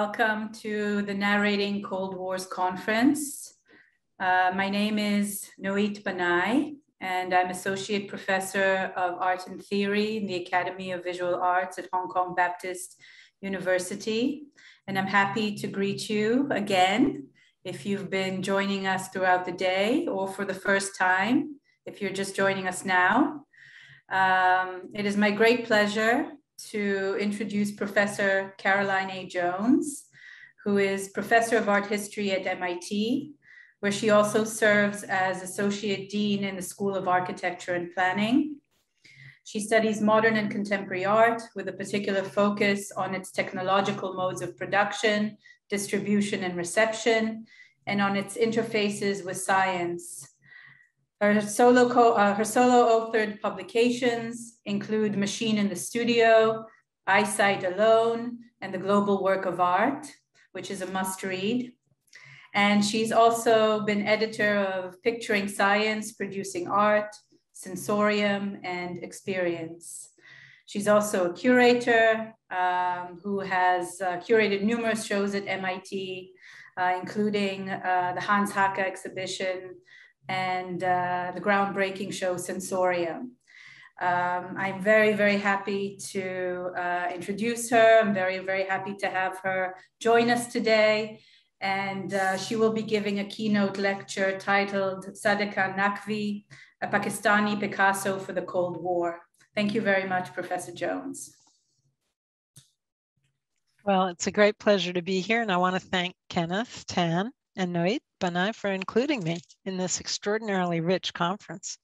Welcome to the Narrating Cold Wars Conference. Uh, my name is Noit Banai, and I'm Associate Professor of Art and Theory in the Academy of Visual Arts at Hong Kong Baptist University. And I'm happy to greet you again if you've been joining us throughout the day or for the first time, if you're just joining us now. Um, it is my great pleasure to introduce Professor Caroline A. Jones, who is Professor of Art History at MIT, where she also serves as Associate Dean in the School of Architecture and Planning. She studies modern and contemporary art with a particular focus on its technological modes of production, distribution, and reception, and on its interfaces with science. Her solo, co- uh, her solo authored publications include Machine in the Studio, Eyesight Alone, and The Global Work of Art, which is a must read. And she's also been editor of Picturing Science, Producing Art, Sensorium, and Experience. She's also a curator um, who has uh, curated numerous shows at MIT, uh, including uh, the Hans Haacke exhibition and uh, the groundbreaking show Sensorium. Um, I'm very, very happy to uh, introduce her. I'm very, very happy to have her join us today. And uh, she will be giving a keynote lecture titled Sadequain Naqvi, a Pakistani Picasso for the Cold War. Thank you very much, Professor Jones. Well, it's a great pleasure to be here, and I want to thank Kenneth Tan and Noit Banai for including me in this extraordinarily rich conference.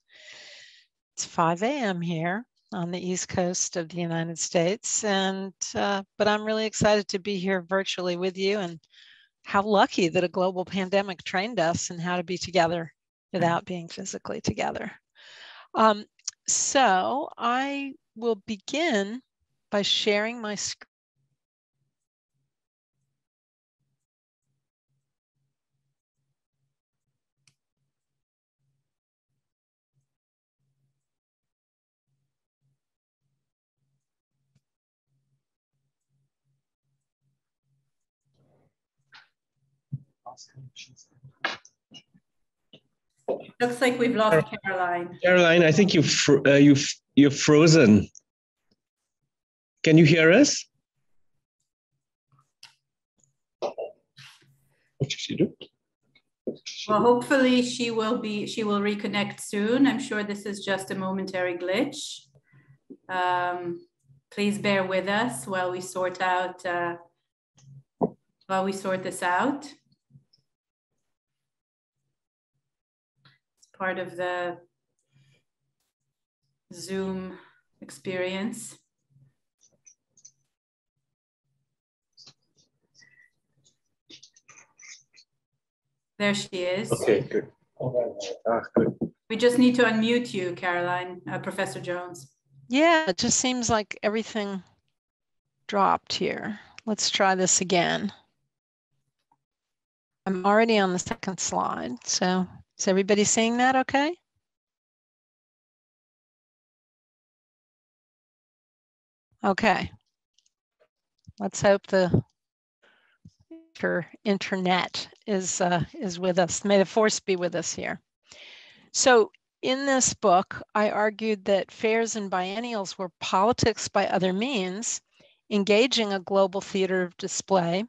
It's 5 a.m. here on the East Coast of the United States, and uh, but I'm really excited to be here virtually with you. And how lucky that a global pandemic trained us in how to be together without being physically together. Um, so I will begin by sharing my screen Looks like we've lost Caroline. Caroline, I think you've uh, you've you've frozen. Can you hear us? What did she do? Well, hopefully she will be she will reconnect soon. I'm sure this is just a momentary glitch. Um, please bear with us while we sort out uh, while we sort this out. Part of the Zoom experience. There she is. Okay, good. Ah, good. We just need to unmute you, Caroline, uh, Professor Jones. Yeah, it just seems like everything dropped here. Let's try this again. I'm already on the second slide, so is everybody seeing that okay? Okay. Let's hope the internet is uh, is with us. May the force be with us here. So in this book, I argued that fairs and biennials were politics by other means, engaging a global theater of display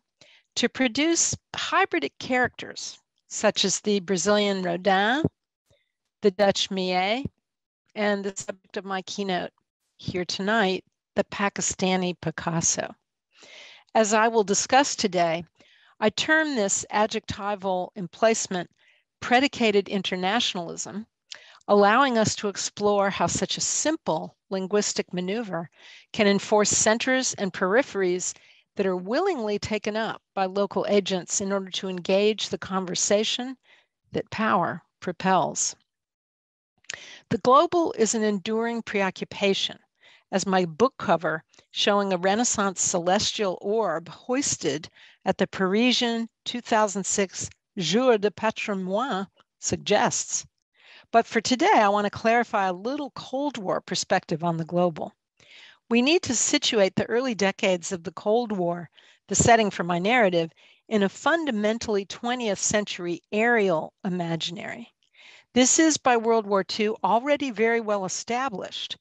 to produce hybrid characters such as the Brazilian Rodin, the Dutch Millet, and the subject of my keynote here tonight, the Pakistani Picasso. As I will discuss today, I term this adjectival emplacement predicated internationalism, allowing us to explore how such a simple linguistic maneuver can enforce centers and peripheries that are willingly taken up by local agents in order to engage the conversation that power propels. The global is an enduring preoccupation, as my book cover showing a Renaissance celestial orb hoisted at the Parisian 2006 Jour de Patrimoine suggests. But for today, I want to clarify a little Cold War perspective on the global. We need to situate the early decades of the Cold War the setting for my narrative, in a fundamentally 20th century aerial imaginary. This is by World War II already very well established.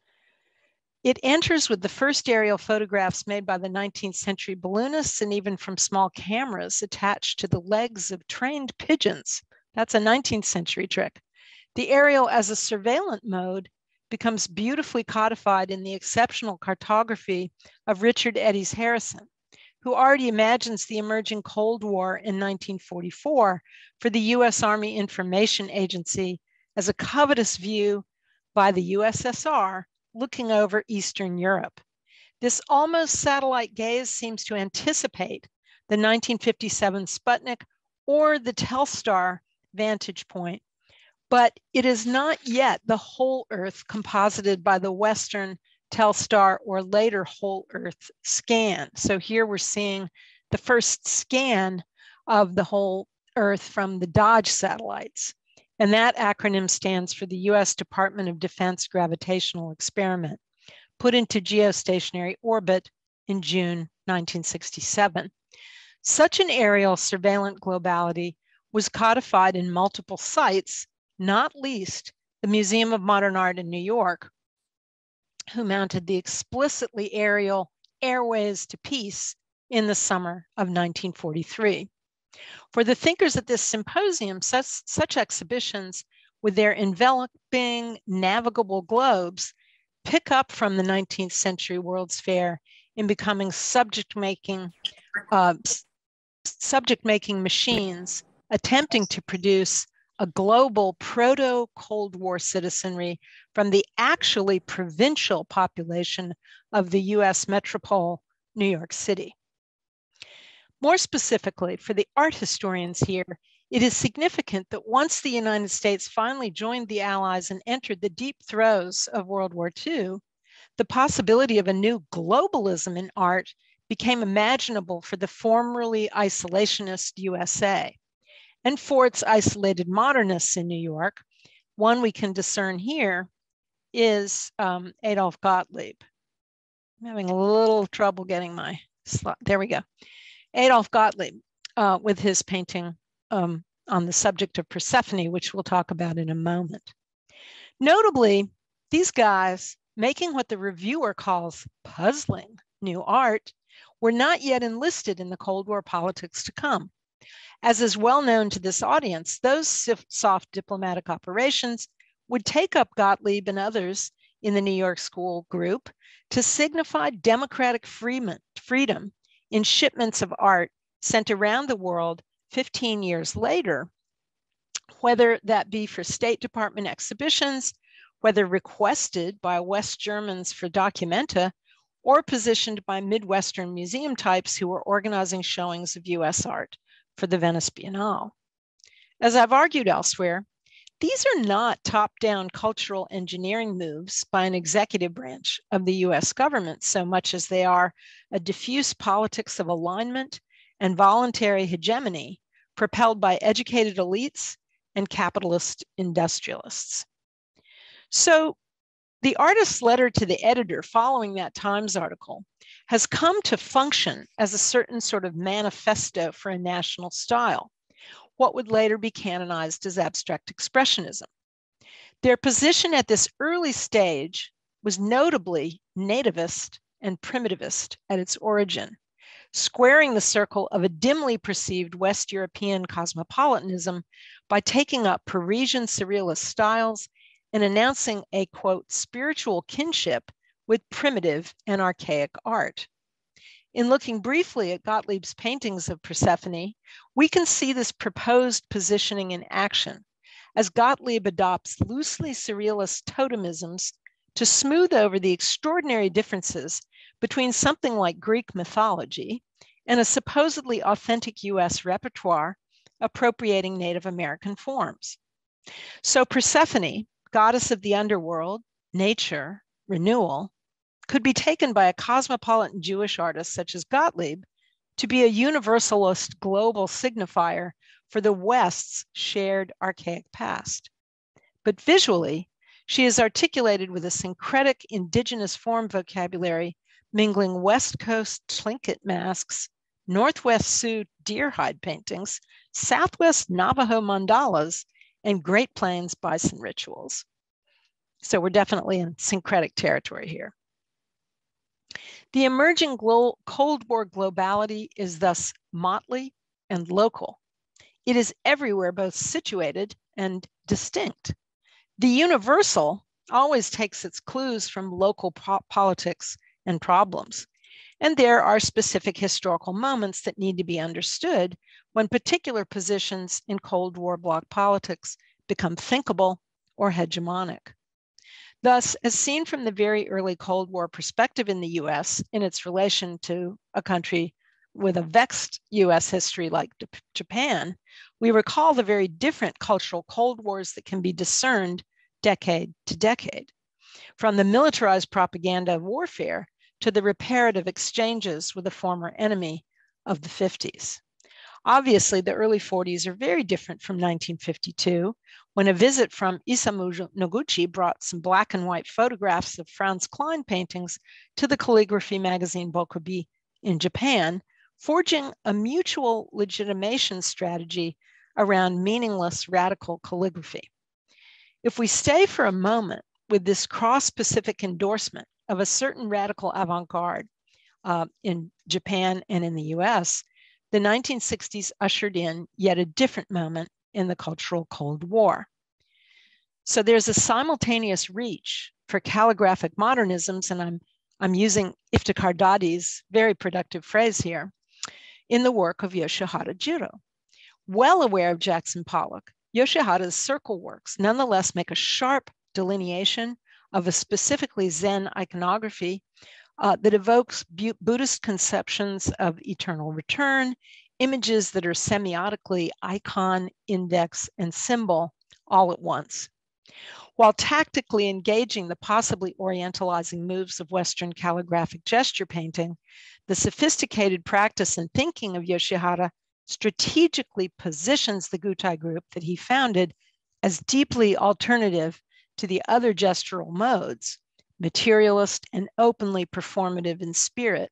It enters with the first aerial photographs made by the 19th century balloonists and even from small cameras attached to the legs of trained pigeons. That's a 19th century trick. The aerial as a surveillance mode becomes beautifully codified in the exceptional cartography of Richard Edes Harrison, who already imagines the emerging Cold War in 1944 for the US Army Information Agency as a covetous view by the USSR looking over Eastern Europe. This almost satellite gaze seems to anticipate the 1957 Sputnik or the Telstar vantage point but it is not yet the whole Earth composited by the Western Telstar or later whole Earth scan. So here we're seeing the first scan of the whole Earth from the Dodge satellites. And that acronym stands for the US Department of Defense Gravitational Experiment, put into geostationary orbit in June 1967. Such an aerial surveillance globality was codified in multiple sites not least the Museum of Modern Art in New York, who mounted the explicitly aerial Airways to Peace in the summer of 1943. For the thinkers at this symposium, such, such exhibitions with their enveloping navigable globes pick up from the 19th century World's Fair in becoming subject making uh, subject making machines attempting to produce a global proto Cold War citizenry from the actually provincial population of the US metropole, New York City. More specifically, for the art historians here, it is significant that once the United States finally joined the Allies and entered the deep throes of World War II, the possibility of a new globalism in art became imaginable for the formerly isolationist USA and for its isolated modernists in New York. One we can discern here is um, Adolf Gottlieb. I'm having a little trouble getting my slot. There we go. Adolf Gottlieb uh, with his painting um, on the subject of Persephone, which we'll talk about in a moment. Notably, these guys making what the reviewer calls puzzling new art were not yet enlisted in the Cold War politics to come. As is well known to this audience, those soft diplomatic operations would take up Gottlieb and others in the New York School group to signify democratic freedom in shipments of art sent around the world 15 years later, whether that be for State Department exhibitions, whether requested by West Germans for documenta, or positioned by Midwestern museum types who were organizing showings of US art for the Venice Biennale. As I've argued elsewhere, these are not top down cultural engineering moves by an executive branch of the US government so much as they are a diffuse politics of alignment and voluntary hegemony propelled by educated elites and capitalist industrialists. So, the artist's letter to the editor following that Times article has come to function as a certain sort of manifesto for a national style, what would later be canonized as abstract expressionism. Their position at this early stage was notably nativist and primitivist at its origin, squaring the circle of a dimly perceived West European cosmopolitanism by taking up Parisian surrealist styles and announcing a quote spiritual kinship with primitive and archaic art. In looking briefly at Gottlieb's paintings of Persephone, we can see this proposed positioning in action as Gottlieb adopts loosely surrealist totemisms to smooth over the extraordinary differences between something like Greek mythology and a supposedly authentic US repertoire appropriating Native American forms. So Persephone, goddess of the underworld, nature, renewal, could be taken by a cosmopolitan Jewish artist such as Gottlieb to be a universalist global signifier for the West's shared archaic past. But visually, she is articulated with a syncretic indigenous form vocabulary, mingling West Coast trinket masks, Northwest Sioux deer hide paintings, Southwest Navajo mandalas, and Great Plains bison rituals. So we're definitely in syncretic territory here. The emerging Cold War globality is thus motley and local. It is everywhere both situated and distinct. The universal always takes its clues from local po politics and problems. And there are specific historical moments that need to be understood when particular positions in Cold War bloc politics become thinkable or hegemonic. Thus, as seen from the very early Cold War perspective in the US in its relation to a country with a vexed US history like Japan, we recall the very different cultural Cold Wars that can be discerned decade to decade. From the militarized propaganda of warfare to the reparative exchanges with a former enemy of the 50s. Obviously, the early 40s are very different from 1952, when a visit from Isamu Noguchi brought some black and white photographs of Franz Kline paintings to the calligraphy magazine Bokubi in Japan, forging a mutual legitimation strategy around meaningless radical calligraphy. If we stay for a moment with this cross Pacific endorsement of a certain radical avant garde uh, in Japan and in the US, the 1960s ushered in yet a different moment in the cultural Cold War. So there's a simultaneous reach for calligraphic modernisms, and I'm, I'm using Iftikhar Dadi's very productive phrase here, in the work of Yoshihara Jiro. Well aware of Jackson Pollock, Yoshihara's circle works nonetheless make a sharp delineation of a specifically Zen iconography uh, that evokes Bu Buddhist conceptions of eternal return, images that are semiotically icon, index, and symbol all at once. While tactically engaging the possibly orientalizing moves of Western calligraphic gesture painting, the sophisticated practice and thinking of Yoshihara strategically positions the Gutai group that he founded as deeply alternative to the other gestural modes, materialist and openly performative in spirit.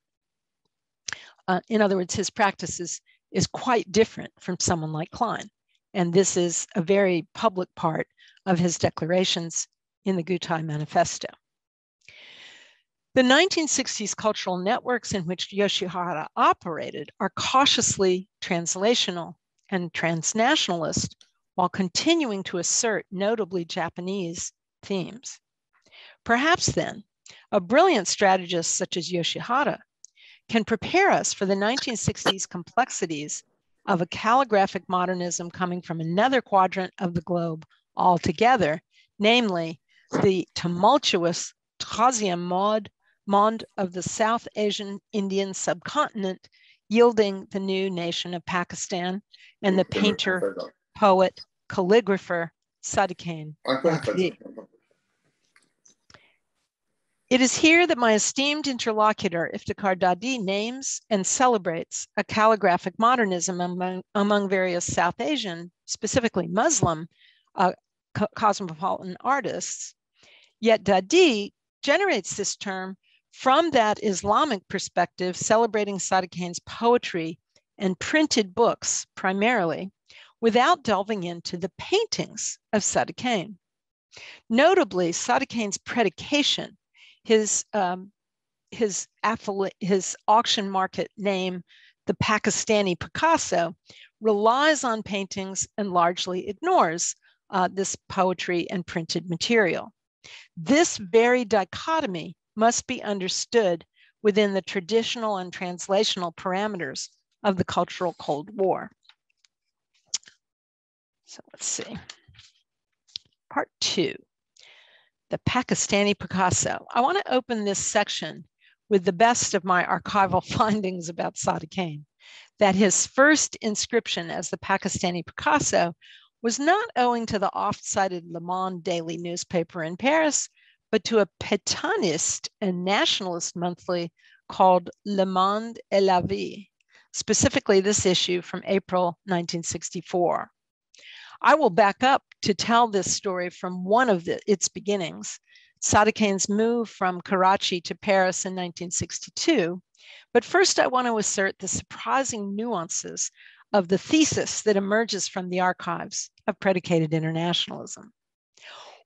Uh, in other words, his practice is, is quite different from someone like Klein. And this is a very public part of his declarations in the Gutai Manifesto. The 1960s cultural networks in which Yoshihara operated are cautiously translational and transnationalist while continuing to assert notably Japanese themes. Perhaps then, a brilliant strategist such as Yoshihara can prepare us for the 1960s complexities of a calligraphic modernism coming from another quadrant of the globe altogether, namely the tumultuous troisième mode, monde of the South Asian Indian subcontinent, yielding the new nation of Pakistan and the painter, poet, calligrapher Sadequain It is here that my esteemed interlocutor, Iftikhar Dadi, names and celebrates a calligraphic modernism among, among various South Asian, specifically Muslim, uh, co cosmopolitan artists. Yet Dadi generates this term from that Islamic perspective, celebrating Sadequain's poetry and printed books primarily, without delving into the paintings of Sadequain. Notably, Sadequain's predication his um, his affili- his auction market name, the Pakistani Picasso, relies on paintings and largely ignores uh, this poetry and printed material. This very dichotomy must be understood within the traditional and translational parameters of the cultural Cold War. So let's see. Part two the Pakistani Picasso. I want to open this section with the best of my archival findings about Sadequain, that his first inscription as the Pakistani Picasso was not owing to the oft-cited Le Monde daily newspaper in Paris, but to a Pétainist and nationalist monthly called Le Monde et la Vie, specifically this issue from April 1964. I will back up to tell this story from one of the, its beginnings. Sadequain's move from Karachi to Paris in 1962 But first, I want to assert the surprising nuances of the thesis that emerges from the archives of predicated internationalism.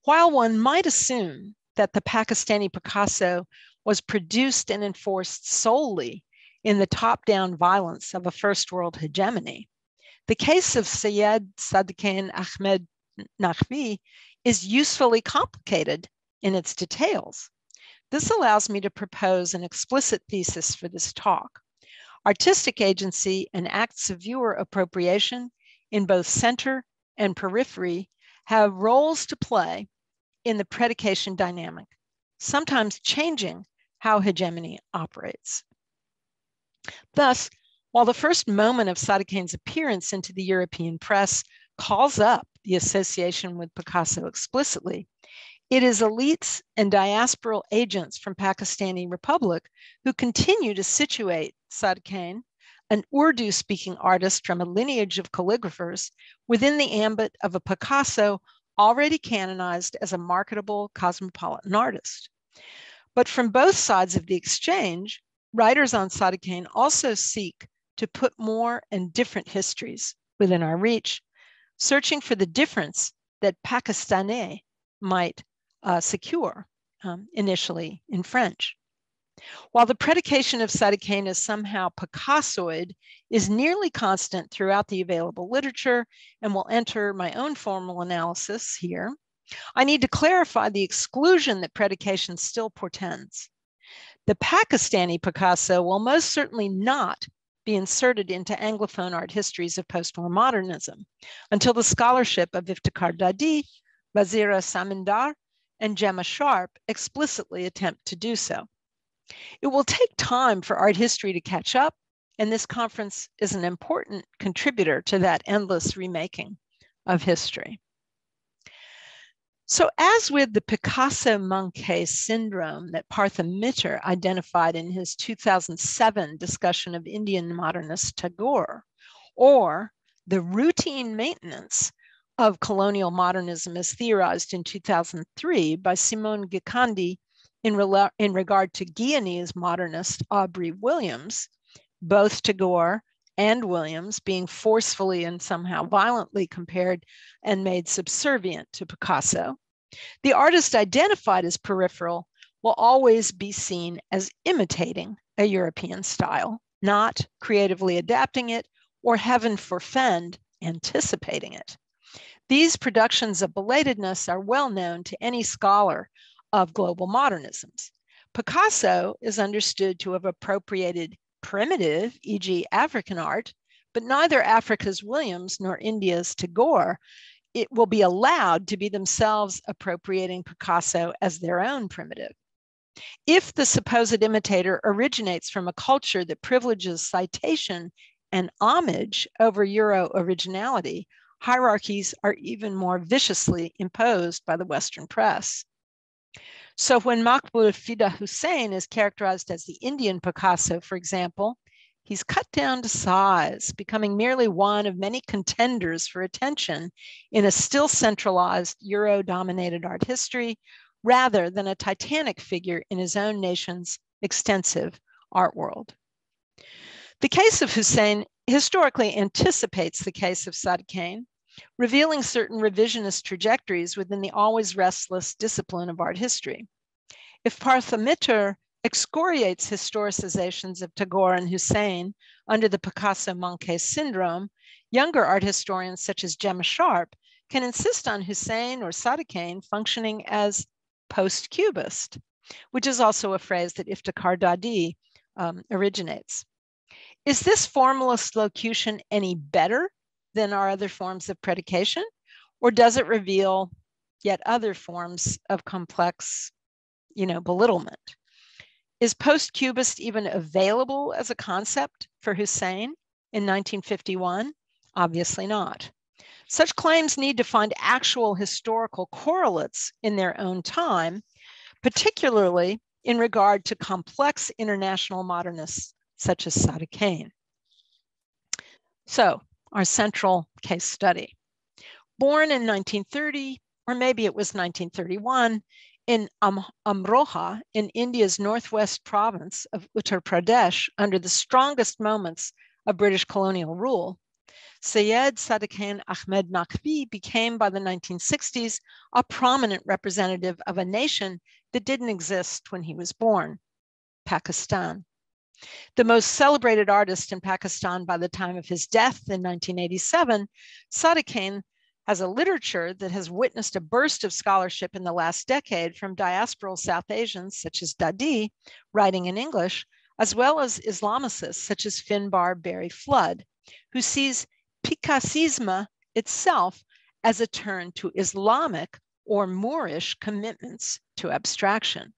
While one might assume that the Pakistani Picasso was produced and enforced solely in the top down violence of a first world hegemony, the case of Syed Sadequain Ahmed Naqvi is usefully complicated in its details. This allows me to propose an explicit thesis for this talk. Artistic agency and acts of viewer appropriation in both center and periphery have roles to play in the predication dynamic, sometimes changing how hegemony operates. Thus, while the first moment of Sadequain's appearance into the European press calls up the association with Picasso explicitly, it is elites and diasporal agents from Pakistani Republic who continue to situate Sadequain, an Urdu speaking artist from a lineage of calligraphers, within the ambit of a Picasso already canonized as a marketable cosmopolitan artist. But from both sides of the exchange, writers on Sadequain also seek to put more and different histories within our reach, searching for the difference that Pakistani might uh, secure um, initially in French. While the predication of Sadequain is somehow Picassoid is nearly constant throughout the available literature and will enter my own formal analysis here, I need to clarify the exclusion that predication still portends. The Pakistani Picasso will most certainly not be inserted into Anglophone art histories of post-war modernism until the scholarship of Iftikhar Dadi, Vazira Zamindar, and Gemma Sharpe explicitly attempt to do so. It will take time for art history to catch up, and this conference is an important contributor to that endless remaking of history. So, as with the Picasso Manqué syndrome that Partha Mitter identified in his 2007 discussion of Indian modernist Tagore, or the routine maintenance of colonial modernism as theorized in 2003 by Simon Gikandi in, in regard to Guyanese modernist Aubrey Williams, both Tagore and Williams being forcefully and somehow violently compared and made subservient to Picasso. The artist identified as peripheral will always be seen as imitating a European style, not creatively adapting it or heaven forfend anticipating it. These productions of belatedness are well known to any scholar of global modernisms. Picasso is understood to have appropriated primitive, e.g., African art, but neither Africa's Williams nor India's Tagore it will be allowed to be themselves appropriating Picasso as their own primitive. If the supposed imitator originates from a culture that privileges citation and homage over Euro originality, hierarchies are even more viciously imposed by the Western press. So when Maqbool Fida Hussain is characterized as the Indian Picasso, for example, he's cut down to size, becoming merely one of many contenders for attention in a still centralized Euro dominated art history, rather than a titanic figure in his own nation's extensive art world. The case of Hussain historically anticipates the case of Sadequain, revealing certain revisionist trajectories within the always restless discipline of art history. If Partha Mitter excoriates historicizations of Tagore and Hussain under the Picasso Manqué syndrome, younger art historians such as Gemma Sharpe can insist on Hussain or Sadequain functioning as post Cubist, which is also a phrase that Iftikhar Dadi um, originates. Is this formalist locution any better than our other forms of predication? Or does it reveal yet other forms of complex, you know, belittlement? Is post-Cubist even available as a concept for Hussein in 1951? Obviously not. Such claims need to find actual historical correlates in their own time, particularly in regard to complex international modernists such as Sadequain. So our central case study. Born in 1930, or maybe it was 1931, in um, Amroha in India's northwest province of Uttar Pradesh under the strongest moments of British colonial rule, Syed Sadequain Ahmed Naqvi became by the 1960s a prominent representative of a nation that didn't exist when he was born, Pakistan. The most celebrated artist in Pakistan by the time of his death in 1987, Sadequain has a literature that has witnessed a burst of scholarship in the last decade from diasporal South Asians such as Dadi, writing in English, as well as Islamicists such as Finbar Barry Flood, who sees Picassisme itself as a turn to Islamic or Moorish commitments to abstraction.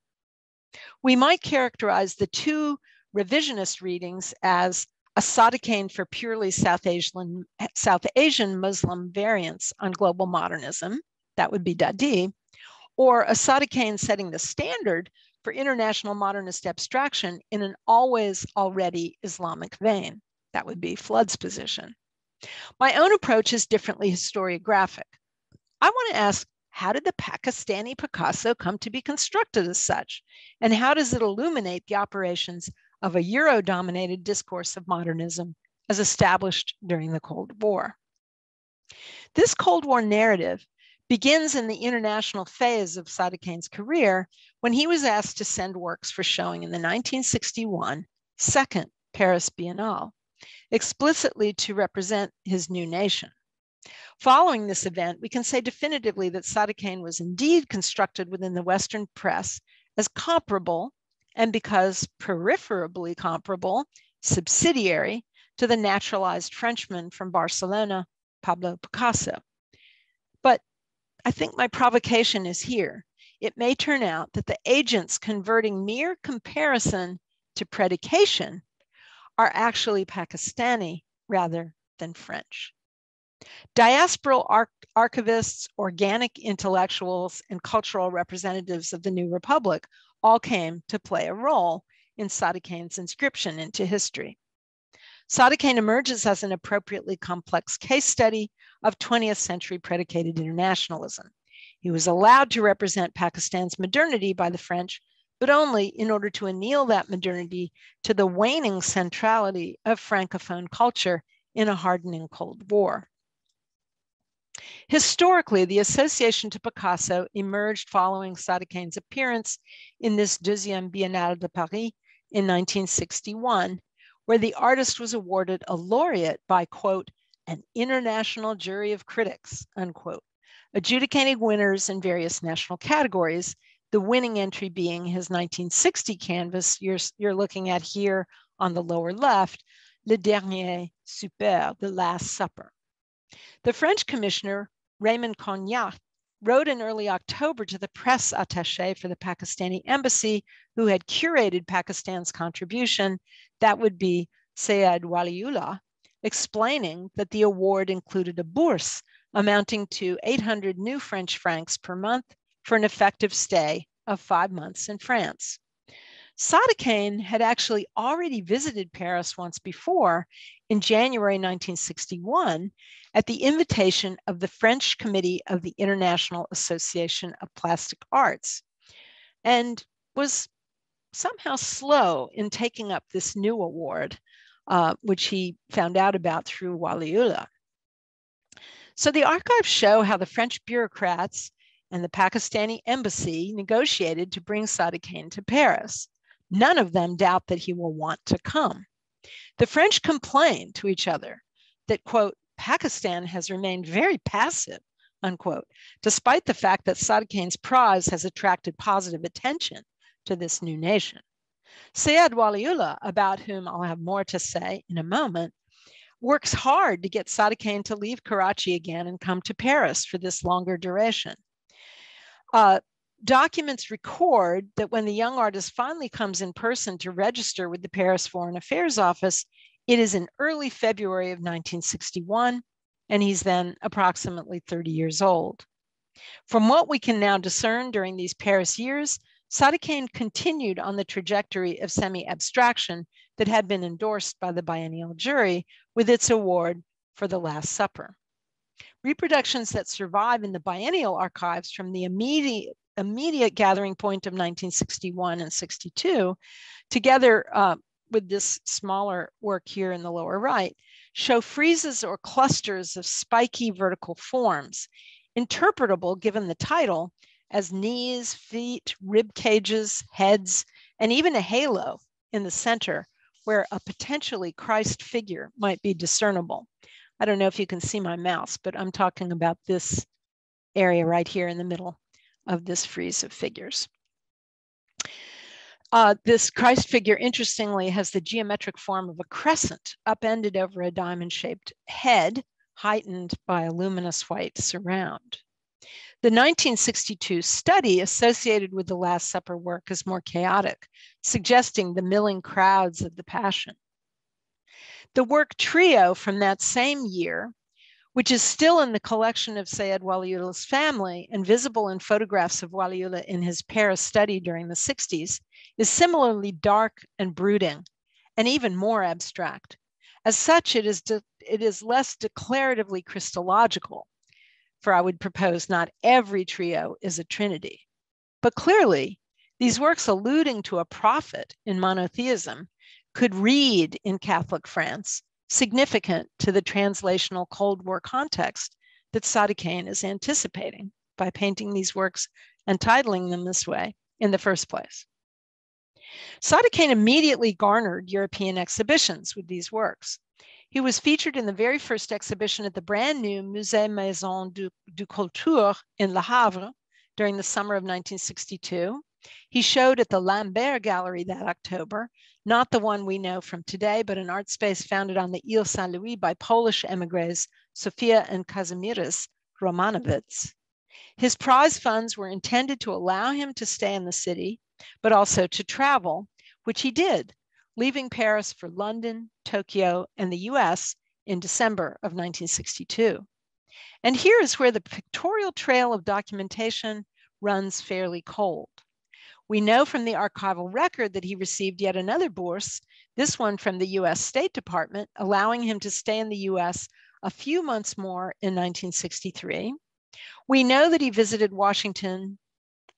We might characterize the two revisionist readings as a Sadequain for purely South Asian, South Asian Muslim variants on global modernism, that would be Dadi, or a Sadequain setting the standard for international modernist abstraction in an always already Islamic vein, that would be Flood's position. My own approach is differently historiographic. I want to ask how did the Pakistani Picasso come to be constructed as such? And how does it illuminate the operations of a Euro dominated discourse of modernism as established during the Cold War. This Cold War narrative begins in the international phase of Sadequain's career when he was asked to send works for showing in the 1961 second Paris Biennale, explicitly to represent his new nation. Following this event, we can say definitively that Sadequain was indeed constructed within the Western press as comparable and because peripherally comparable, subsidiary to the naturalized Frenchman from Barcelona, Pablo Picasso. But I think my provocation is here. It may turn out that the agents converting mere comparison to predication are actually Pakistani rather than French. Diasporal arch archivists, organic intellectuals, and cultural representatives of the new republic all came to play a role in Sadequain's inscription into history. Sadequain emerges as an appropriately complex case study of 20th century predicated internationalism. He was allowed to represent Pakistan's modernity by the French, but only in order to anneal that modernity to the waning centrality of Francophone culture in a hardening Cold War. Historically, the association to Picasso emerged following Sadequain's appearance in this Deuxième Biennale de Paris in 1961, where the artist was awarded a laureate by, quote, an international jury of critics, unquote, adjudicating winners in various national categories, the winning entry being his 1960 canvas you're, you're looking at here on the lower left, Le Dernier Souper, The Last Supper. The French commissioner, Raymond Cogniat, wrote in early October to the press attache for the Pakistani embassy, who had curated Pakistan's contribution, that would be Sayed Waliullah, explaining that the award included a bourse amounting to 800 new French francs per month for an effective stay of five months in France. Sadequain had actually already visited Paris once before in January 1961 at the invitation of the French Committee of the International Association of Plastic Arts and was somehow slow in taking up this new award, uh, which he found out about through Waliullah. So the archives show how the French bureaucrats and the Pakistani embassy negotiated to bring Sadequain to Paris. None of them doubt that he will want to come. The French complain to each other that, quote, Pakistan has remained very passive, unquote, despite the fact that Sadequain's prize has attracted positive attention to this new nation. Sayed Waliullah, about whom I'll have more to say in a moment, works hard to get Sadequain to leave Karachi again and come to Paris for this longer duration. Uh, documents record that when the young artist finally comes in person to register with the Paris Foreign Affairs Office, it is in early February of 1961, and he's then approximately 30 years old. From what we can now discern during these Paris years, Sadequain continued on the trajectory of semi-abstraction that had been endorsed by the biennial jury with its award for The Last Supper. Reproductions that survive in the biennial archives from the immediate immediate gathering point of 1961 and 62, together uh, with this smaller work here in the lower right, show friezes or clusters of spiky vertical forms, interpretable given the title as knees, feet, rib cages, heads, and even a halo in the center where a potentially Christ figure might be discernible. I don't know if you can see my mouse, but I'm talking about this area right here in the middle of this frieze of figures. Uh, this Christ figure, interestingly, has the geometric form of a crescent upended over a diamond shaped head, heightened by a luminous white surround. The 1962 study associated with the Last Supper work is more chaotic, suggesting the milling crowds of the Passion. The work Trio from that same year, which is still in the collection of Sayed Waliullah's family and visible in photographs of Waliullah in his Paris study during the 60s, is similarly dark and brooding, and even more abstract. As such, it is, it is less declaratively Christological for I would propose not every trio is a trinity. But clearly, these works alluding to a prophet in monotheism could read in Catholic France, significant to the translational Cold War context that Sadequain is anticipating by painting these works and titling them this way in the first place. Sadequain immediately garnered European exhibitions with these works. He was featured in the very first exhibition at the brand new Musée Maison du, du Culture in Le Havre during the summer of 1962. He showed at the Lambert Gallery that October, not the one we know from today, but an art space founded on the Ile Saint Louis by Polish emigres Sofia and Kazimierz Romanowicz. His prize funds were intended to allow him to stay in the city, but also to travel, which he did leaving Paris for London, Tokyo, and the US in December of 1962. And here is where the pictorial trail of documentation runs fairly cold. We know from the archival record that he received yet another bourse, this one from the US State Department, allowing him to stay in the US a few months more in 1963. We know that he visited Washington,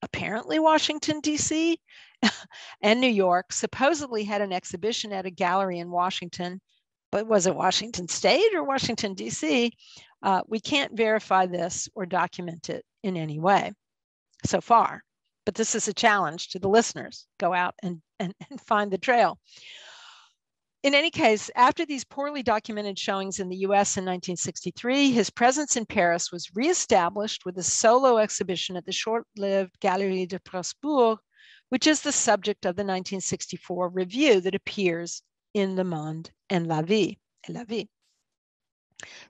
apparently Washington, D.C., and New York, supposedly had an exhibition at a gallery in Washington, but was it Washington State or Washington, D.C.? Uh, we can't verify this or document it in any way so far. But this is a challenge to the listeners. Go out and, and, and find the trail. In any case, after these poorly documented showings in the US in 1963, his presence in Paris was reestablished with a solo exhibition at the short lived Galerie de Presbourg which is the subject of the 1964 review that appears in Le Monde and La Vie. La Vie.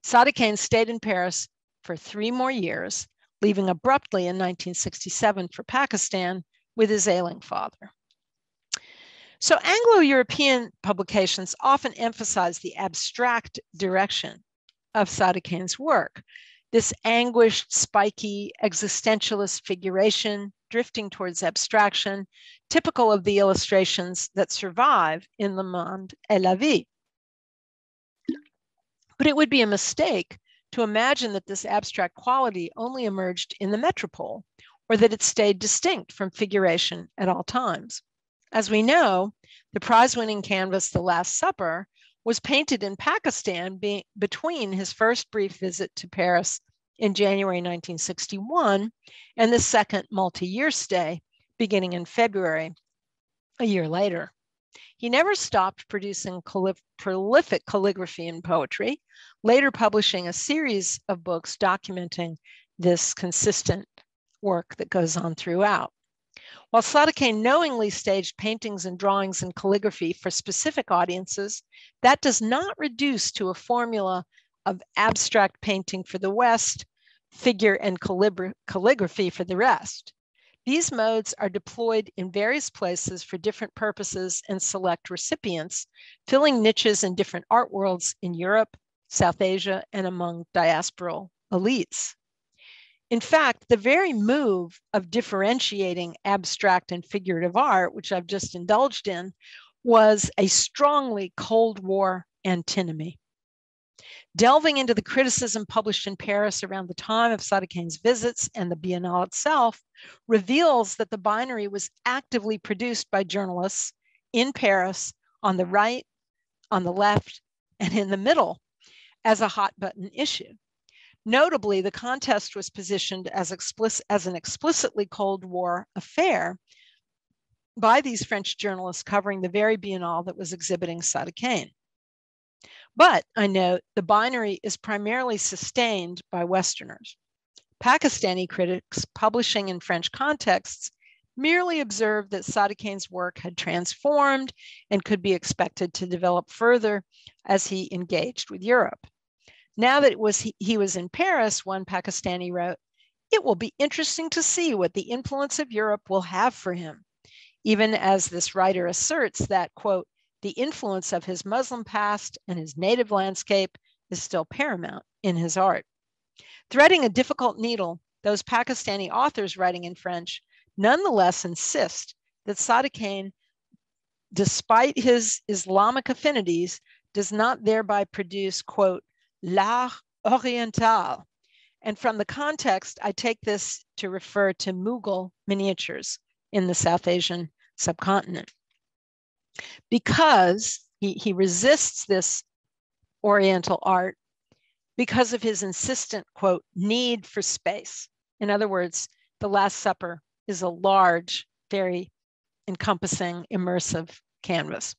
Sadequain stayed in Paris for three more years, leaving abruptly in 1967 for Pakistan with his ailing father. So Anglo-European publications often emphasize the abstract direction of Sadequain's work, this anguished, spiky, existentialist figuration drifting towards abstraction, typical of the illustrations that survive in Le Monde et la Vie. But it would be a mistake to imagine that this abstract quality only emerged in the metropole or that it stayed distinct from figuration at all times. As we know, the prize winning canvas, The Last Supper, was painted in Pakistan be- between his first brief visit to Paris in January 1961 and the second multi year stay beginning in February a year later. He never stopped producing prolific calligraphy and poetry, later publishing a series of books documenting this consistent work that goes on throughout. While Sadequain knowingly staged paintings and drawings and calligraphy for specific audiences, that does not reduce to a formula of abstract painting for the West, figure, and calligraphy for the rest. These modes are deployed in various places for different purposes and select recipients, filling niches in different art worlds in Europe, South Asia, and among diasporal elites. In fact, the very move of differentiating abstract and figurative art, which I've just indulged in, was a strongly Cold War antinomy. Delving into the criticism published in Paris around the time of Sadequain's visits and the Biennale itself reveals that the binary was actively produced by journalists in Paris on the right, on the left, and in the middle as a hot button issue. Notably, the contest was positioned as, explicit, as an explicitly Cold War affair by these French journalists covering the very biennale that was exhibiting Sadequain. But I note the binary is primarily sustained by Westerners. Pakistani critics publishing in French contexts merely observed that Sadequain's work had transformed and could be expected to develop further as he engaged with Europe. Now that was he, he was in Paris, one Pakistani wrote, it will be interesting to see what the influence of Europe will have for him, even as this writer asserts that, quote, the influence of his Muslim past and his native landscape is still paramount in his art. Threading a difficult needle, those Pakistani authors writing in French nonetheless insist that Sadequain, despite his Islamic affinities, does not thereby produce, quote, l'art oriental. And from the context, I take this to refer to Mughal miniatures in the South Asian subcontinent. Because he, he resists this Oriental art because of his insistent, quote, need for space. In other words, the Last Supper is a large, very encompassing, immersive canvas.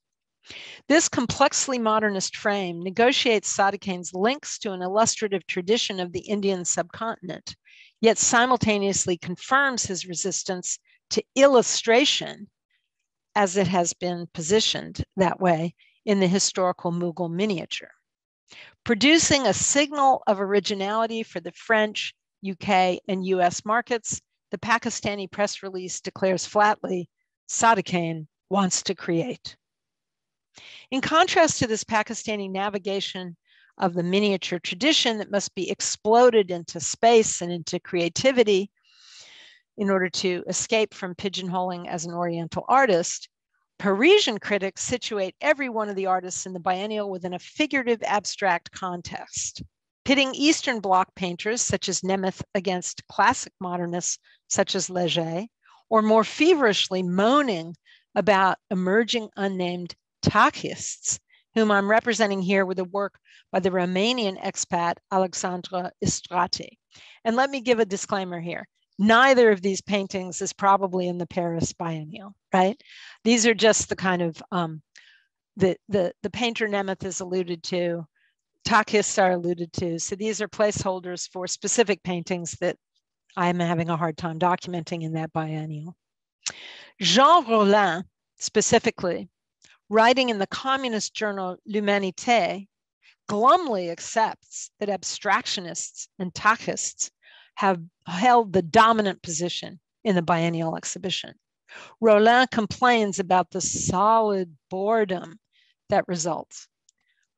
This complexly modernist frame negotiates Sadequain's links to an illustrative tradition of the Indian subcontinent, yet simultaneously confirms his resistance to illustration as it has been positioned that way in the historical Mughal miniature. Producing a signal of originality for the French, UK, and US markets, the Pakistani press release declares flatly Sadequain wants to create. In contrast to this Pakistani navigation of the miniature tradition that must be exploded into space and into creativity in order to escape from pigeonholing as an Oriental artist, Parisian critics situate every one of the artists in the biennial within a figurative abstract context, pitting Eastern Bloc painters such as Nemeth against classic modernists such as Leger, or more feverishly moaning about emerging unnamed Tachists, whom I'm representing here with a work by the Romanian expat Alexandre Istrati. And let me give a disclaimer here. Neither of these paintings is probably in the Paris Biennial, right? These are just the kind of, um, the, the, the painter Nemeth is alluded to, Tachists are alluded to. So these are placeholders for specific paintings that I'm having a hard time documenting in that biennial. Jean Rollin, specifically, writing in the communist journal L'Humanité, glumly accepts that abstractionists and Tachists have held the dominant position in the biennial exhibition. Rollin complains about the solid boredom that results.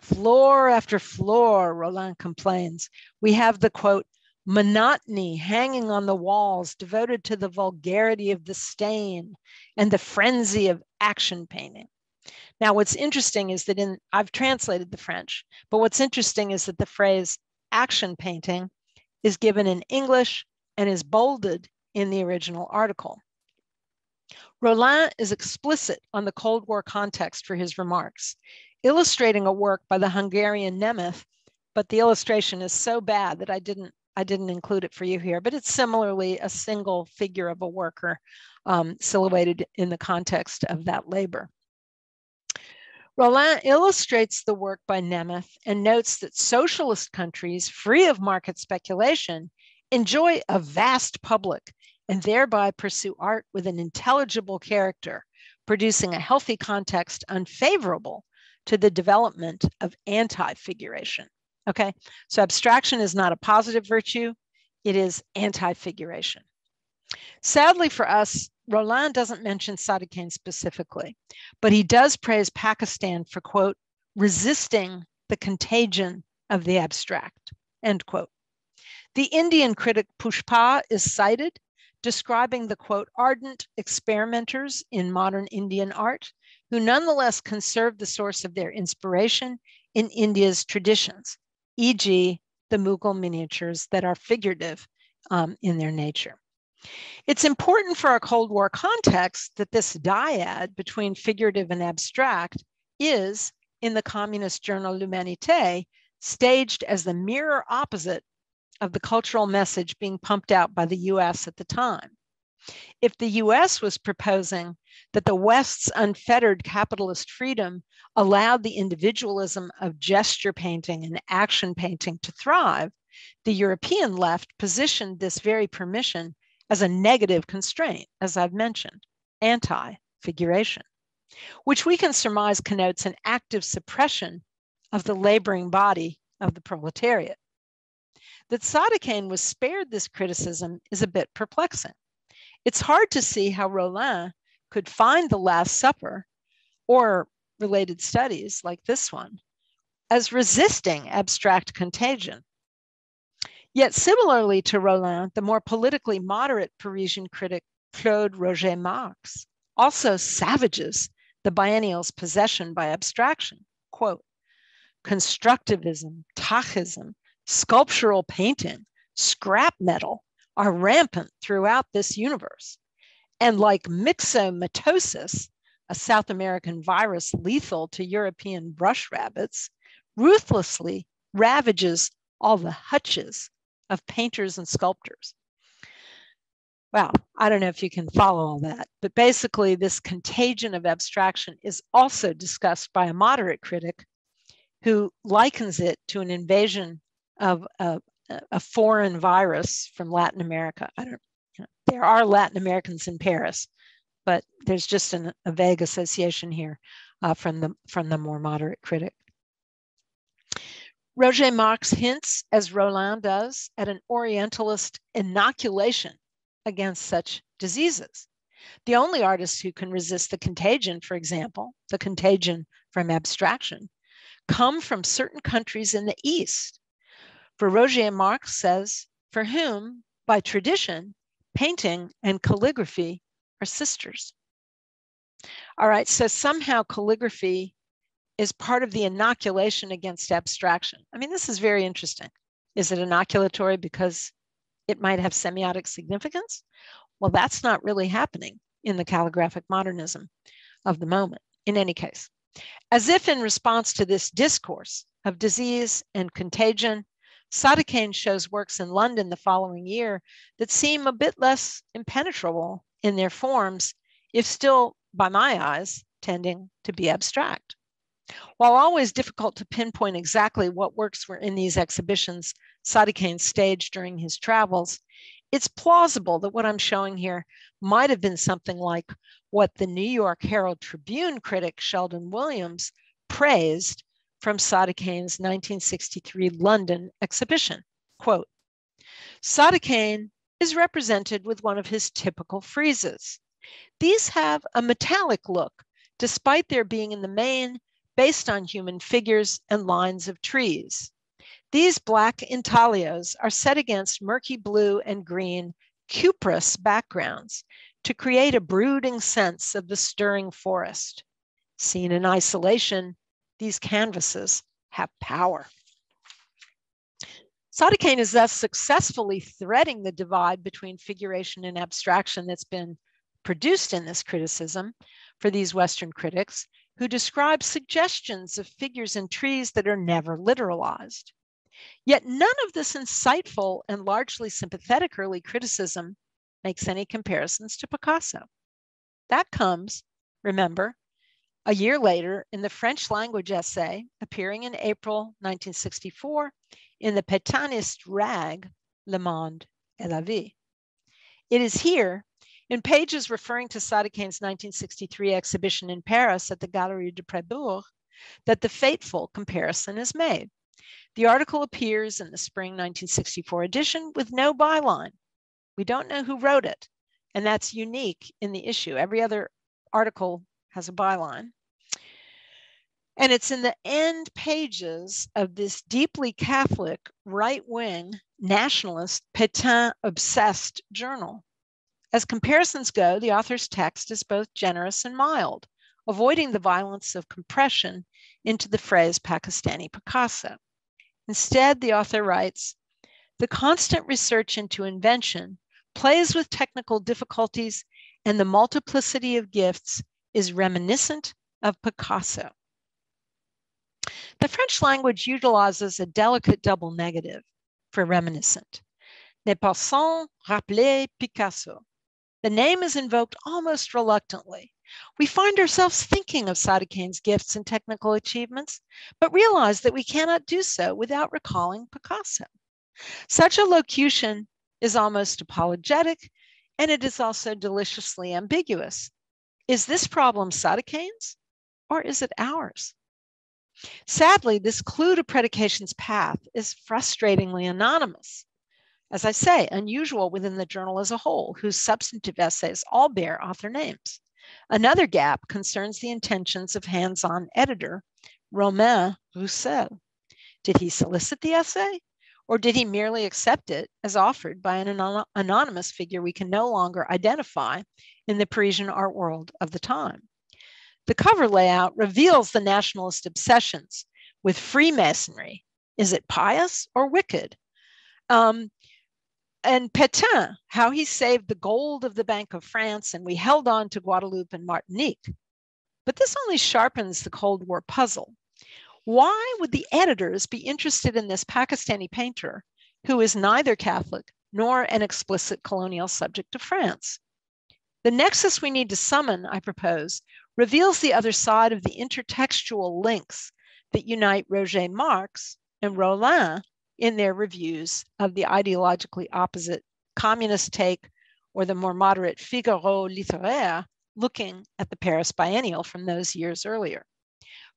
Floor after floor, Rollin complains, we have the quote, monotony hanging on the walls devoted to the vulgarity of the stain and the frenzy of action painting. Now, what's interesting is that in, I've translated the French, but what's interesting is that the phrase action painting is given in English and is bolded in the original article. Rollin is explicit on the Cold War context for his remarks, illustrating a work by the Hungarian Nemeth, but the illustration is so bad that I didn't I didn't include it for you here, but it's similarly a single figure of a worker um, silhouetted in the context of that labor. Rollin illustrates the work by Nemeth and notes that socialist countries free of market speculation enjoy a vast public and thereby pursue art with an intelligible character, producing a healthy context unfavorable to the development of anti figuration. Okay, so abstraction is not a positive virtue, it is anti figuration. Sadly for us, Rollin doesn't mention Sadequain specifically, but he does praise Pakistan for, quote, resisting the contagion of the abstract, end quote. The Indian critic Pushpa is cited, describing the, quote, ardent experimenters in modern Indian art who nonetheless conserve the source of their inspiration in India's traditions. e.g., the Mughal miniatures that are figurative um, in their nature. It's important for our Cold War context that this dyad between figurative and abstract is, in the communist journal L'Humanité, staged as the mirror opposite of the cultural message being pumped out by the US at the time. If the US was proposing that the West's unfettered capitalist freedom allowed the individualism of gesture painting and action painting to thrive, the European left positioned this very permission as a negative constraint, as I've mentioned, anti figuration, which we can surmise connotes an active suppression of the laboring body of the proletariat. That Sadequain was spared this criticism is a bit perplexing. It's hard to see how Rollin could find the Last Supper or related studies like this one as resisting abstract contagion Yet, similarly to Rollin, the more politically moderate Parisian critic Claude Roger Marx also savages the biennial's possession by abstraction. Quote, constructivism, tachism, sculptural painting, scrap metal are rampant throughout this universe. And like myxomatosis, a South American virus lethal to European brush rabbits, ruthlessly ravages all the hutches of painters and sculptors. Well, I don't know if you can follow all that, but basically, this contagion of abstraction is also discussed by a moderate critic who likens it to an invasion of a, a foreign virus from Latin America. I don't, you know, there are Latin Americans in Paris, but there's just an, a vague association here uh, from the from the more moderate critic. Roger Marx hints, as Rollin does, at an Orientalist inoculation against such diseases. The only artists who can resist the contagion, for example, the contagion from abstraction, come from certain countries in the East. For Roger Marx says, for whom, by tradition, painting and calligraphy are sisters. All right, so somehow calligraphy is part of the inoculation against abstraction. I mean, this is very interesting. Is it inoculatory because it might have semiotic significance? Well, that's not really happening in the calligraphic modernism of the moment, in any case. As if in response to this discourse of disease and contagion, Sadequain shows works in London the following year that seem a bit less impenetrable in their forms, if still, by my eyes, tending to be abstract. While always difficult to pinpoint exactly what works were in these exhibitions Sadequain staged during his travels, it's plausible that what I'm showing here might have been something like what the New York Herald Tribune critic Sheldon Williams praised from Sadequain's 1963 London exhibition. Quote, Sadequain is represented with one of his typical friezes. These have a metallic look, despite their being in the main based on human figures and lines of trees. These black intaglios are set against murky blue and green cuprous backgrounds to create a brooding sense of the stirring forest. Seen in isolation, these canvases have power. Sadequain is thus successfully threading the divide between figuration and abstraction that's been produced in this criticism for these Western critics who describes suggestions of figures and trees that are never literalized. Yet none of this insightful and largely sympathetic early criticism makes any comparisons to Picasso. That comes, remember, a year later in the French language essay appearing in April 1964 in the Pétainist rag Le Monde et la Vie. It is here in pages referring to Sadequain's 1963 exhibition in Paris at the Galerie de Prébourg, that the fateful comparison is made. The article appears in the spring 1964 edition with no byline. We don't know who wrote it, and that's unique in the issue. Every other article has a byline. And it's in the end pages of this deeply Catholic, right wing, nationalist, Pétain obsessed journal. As comparisons go, the author's text is both generous and mild, avoiding the violence of compression into the phrase Pakistani Picasso. Instead, the author writes The constant research into invention plays with technical difficulties, and the multiplicity of gifts is reminiscent of Picasso. The French language utilizes a delicate double negative for reminiscent. Ne passons rappeler Picasso. The name is invoked almost reluctantly. We find ourselves thinking of Sadequain's gifts and technical achievements, but realize that we cannot do so without recalling Picasso. Such a locution is almost apologetic, and it is also deliciously ambiguous. Is this problem Sadequain's, or is it ours? Sadly, this clue to predication's path is frustratingly anonymous. As I say, unusual within the journal as a whole, whose substantive essays all bear author names. Another gap concerns the intentions of hands on editor Romain Roussel. Did he solicit the essay? Or did he merely accept it as offered by an anon- anonymous figure we can no longer identify in the Parisian art world of the time? The cover layout reveals the nationalist obsessions with Freemasonry. Is it pious or wicked? Um, and Pétain, how he saved the gold of the Bank of France and we held on to Guadeloupe and Martinique. But this only sharpens the Cold War puzzle. Why would the editors be interested in this Pakistani painter who is neither Catholic nor an explicit colonial subject of France? The nexus we need to summon, I propose, reveals the other side of the intertextual links that unite Roger Marx and Rollin in their reviews of the ideologically opposite communist take or the more moderate Figaro littéraire, looking at the Paris Biennial from those years earlier.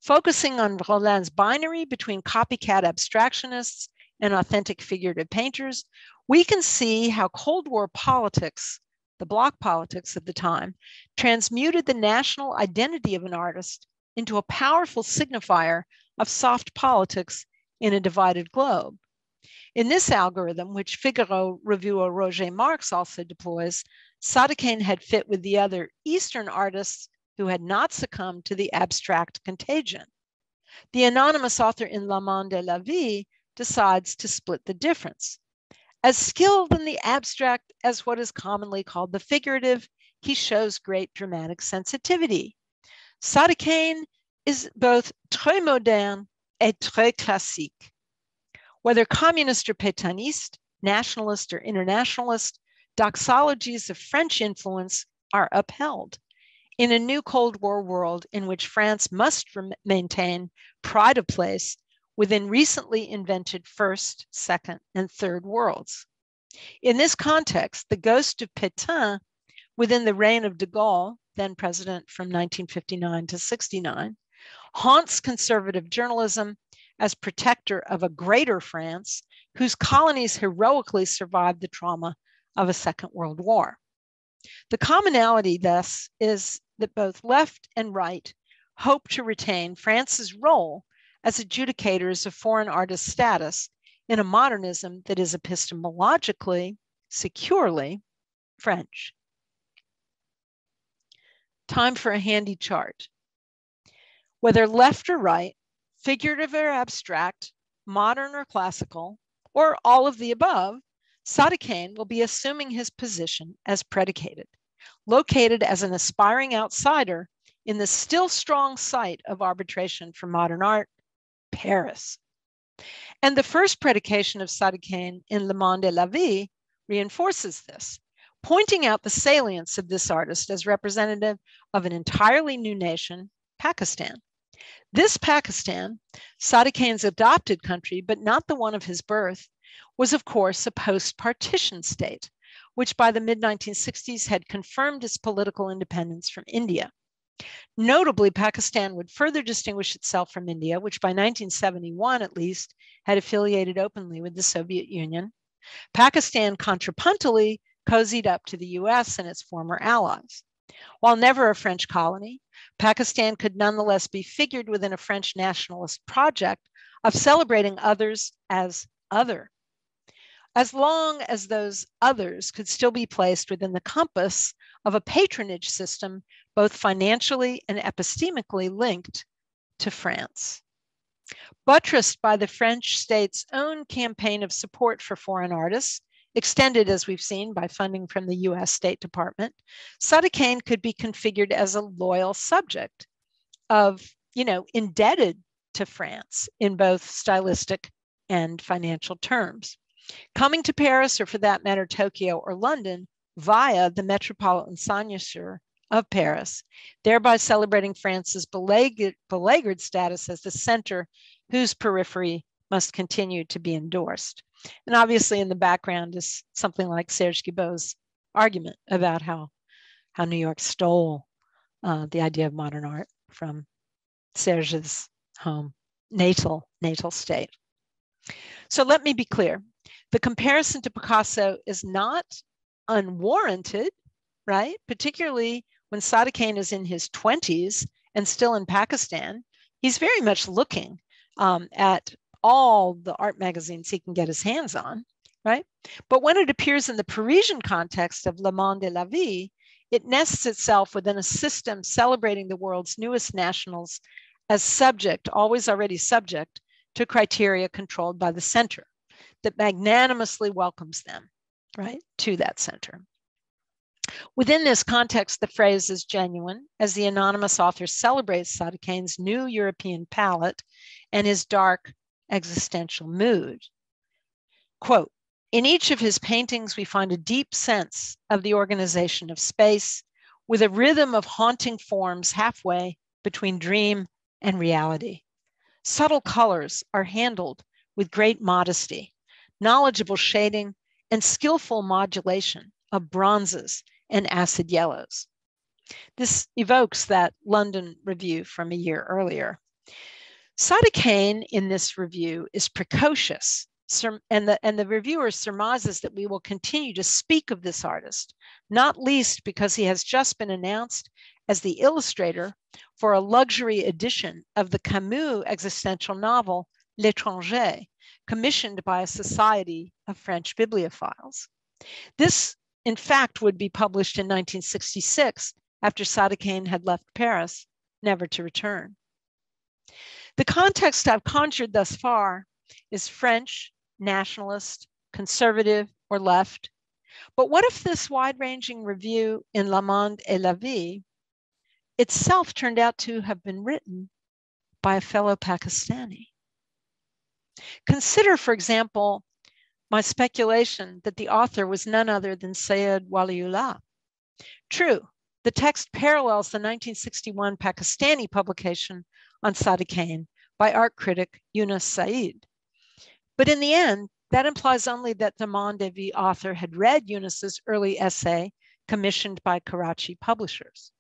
Focusing on Rollin's binary between copycat abstractionists and authentic figurative painters, we can see how Cold War politics the bloc politics of the time, transmuted the national identity of an artist into a powerful signifier of soft politics in a divided globe. In this algorithm, which Figaro reviewer Roger Marx also deploys, Sadequain had fit with the other Eastern artists who had not succumbed to the abstract contagion. The anonymous author in Le Monde de la Vie decides to split the difference. As skilled in the abstract as what is commonly called the figurative, he shows great dramatic sensitivity. Sadequain is both très moderne et très classique. Whether communist or pétainiste, nationalist or internationalist, doxologies of French influence are upheld. In a new Cold War world in which France must maintain pride of place within recently invented first, second, and third worlds. In this context, the ghost of Pétain within the reign of de Gaulle, then president from 1959 to 69, haunts conservative journalism as protector of a greater France whose colonies heroically survived the trauma of a Second World War. The commonality, thus, is that both left and right hope to retain France's role as adjudicators of foreign artist status in a modernism that is epistemologically, securely French. Time for a handy chart. Whether left or right, figurative or abstract, modern or classical, or all of the above, Sadequain will be assuming his position as predicated, located as an aspiring outsider in the still strong site of arbitration for modern art Paris. And the first predication of Sadequain in Le Monde de la Vie reinforces this, pointing out the salience of this artist as representative of an entirely new nation, Pakistan. This Pakistan, Sadequain's adopted country, but not the one of his birth, was of course a post partition state, which by the mid 1960s had confirmed its political independence from India. Notably, Pakistan would further distinguish itself from India, which by 1971 at least had affiliated openly with the Soviet Union. Pakistan contrapuntally cozied up to the US and its former allies. While never a French colony, Pakistan could nonetheless be figured within a French nationalist project of celebrating others as other. As long as those others could still be placed within the compass of a patronage system both financially and epistemically linked to France. Buttressed by the French state's own campaign of support for foreign artists, extended, as we've seen, by funding from the US State Department, Sadequain could be configured as a loyal subject of, you know, indebted to France in both stylistic and financial terms. Coming to Paris, or for that matter, Tokyo or London, via the Metropolitan Cynosure of Paris, thereby celebrating France's beleaguered status as the center whose periphery must continue to be endorsed. And obviously, in the background is something like Serge Guilbaut's argument about how, how New York stole uh, the idea of modern art from Serge's home, natal, natal state. So let me be clear. The comparison to Picasso is not unwarranted, right? Particularly when Sadequain is in his 20s and still in Pakistan. He's very much looking um, at all the art magazines he can get his hands on, right? But when it appears in the Parisian context of Le Monde et la Vie, it nests itself within a system celebrating the world's newest nationals as subject, always already subject, to criteria controlled by the center that magnanimously welcomes them, right, to that center. Within this context, the phrase is genuine as the anonymous author celebrates Sadequain's new European palette and his dark existential mood. Quote, in each of his paintings, we find a deep sense of the organization of space with a rhythm of haunting forms halfway between dream and reality. Subtle colors are handled with great modesty, knowledgeable shading, and skillful modulation of bronzes and acid yellows. This evokes that London review from a year earlier. Sadequain in this review is precocious, and the, and the reviewer surmises that we will continue to speak of this artist, not least because he has just been announced as the illustrator for a luxury edition of the Camus existential novel L'étranger, commissioned by a society of French bibliophiles. This, in fact, would be published in 1966 after Sadequain had left Paris, never to return. The context I've conjured thus far is French, nationalist, conservative, or left. But what if this wide ranging review in Le Monde et la Vie itself turned out to have been written by a fellow Pakistani? Consider, for example, my speculation that the author was none other than Sayed Waliullah. True, the text parallels the 1961 Pakistani publication on Sadequain by art critic Yunus Said. But in the end, that implies only that the Mondevi author had read Yunus's early essay commissioned by Karachi publishers.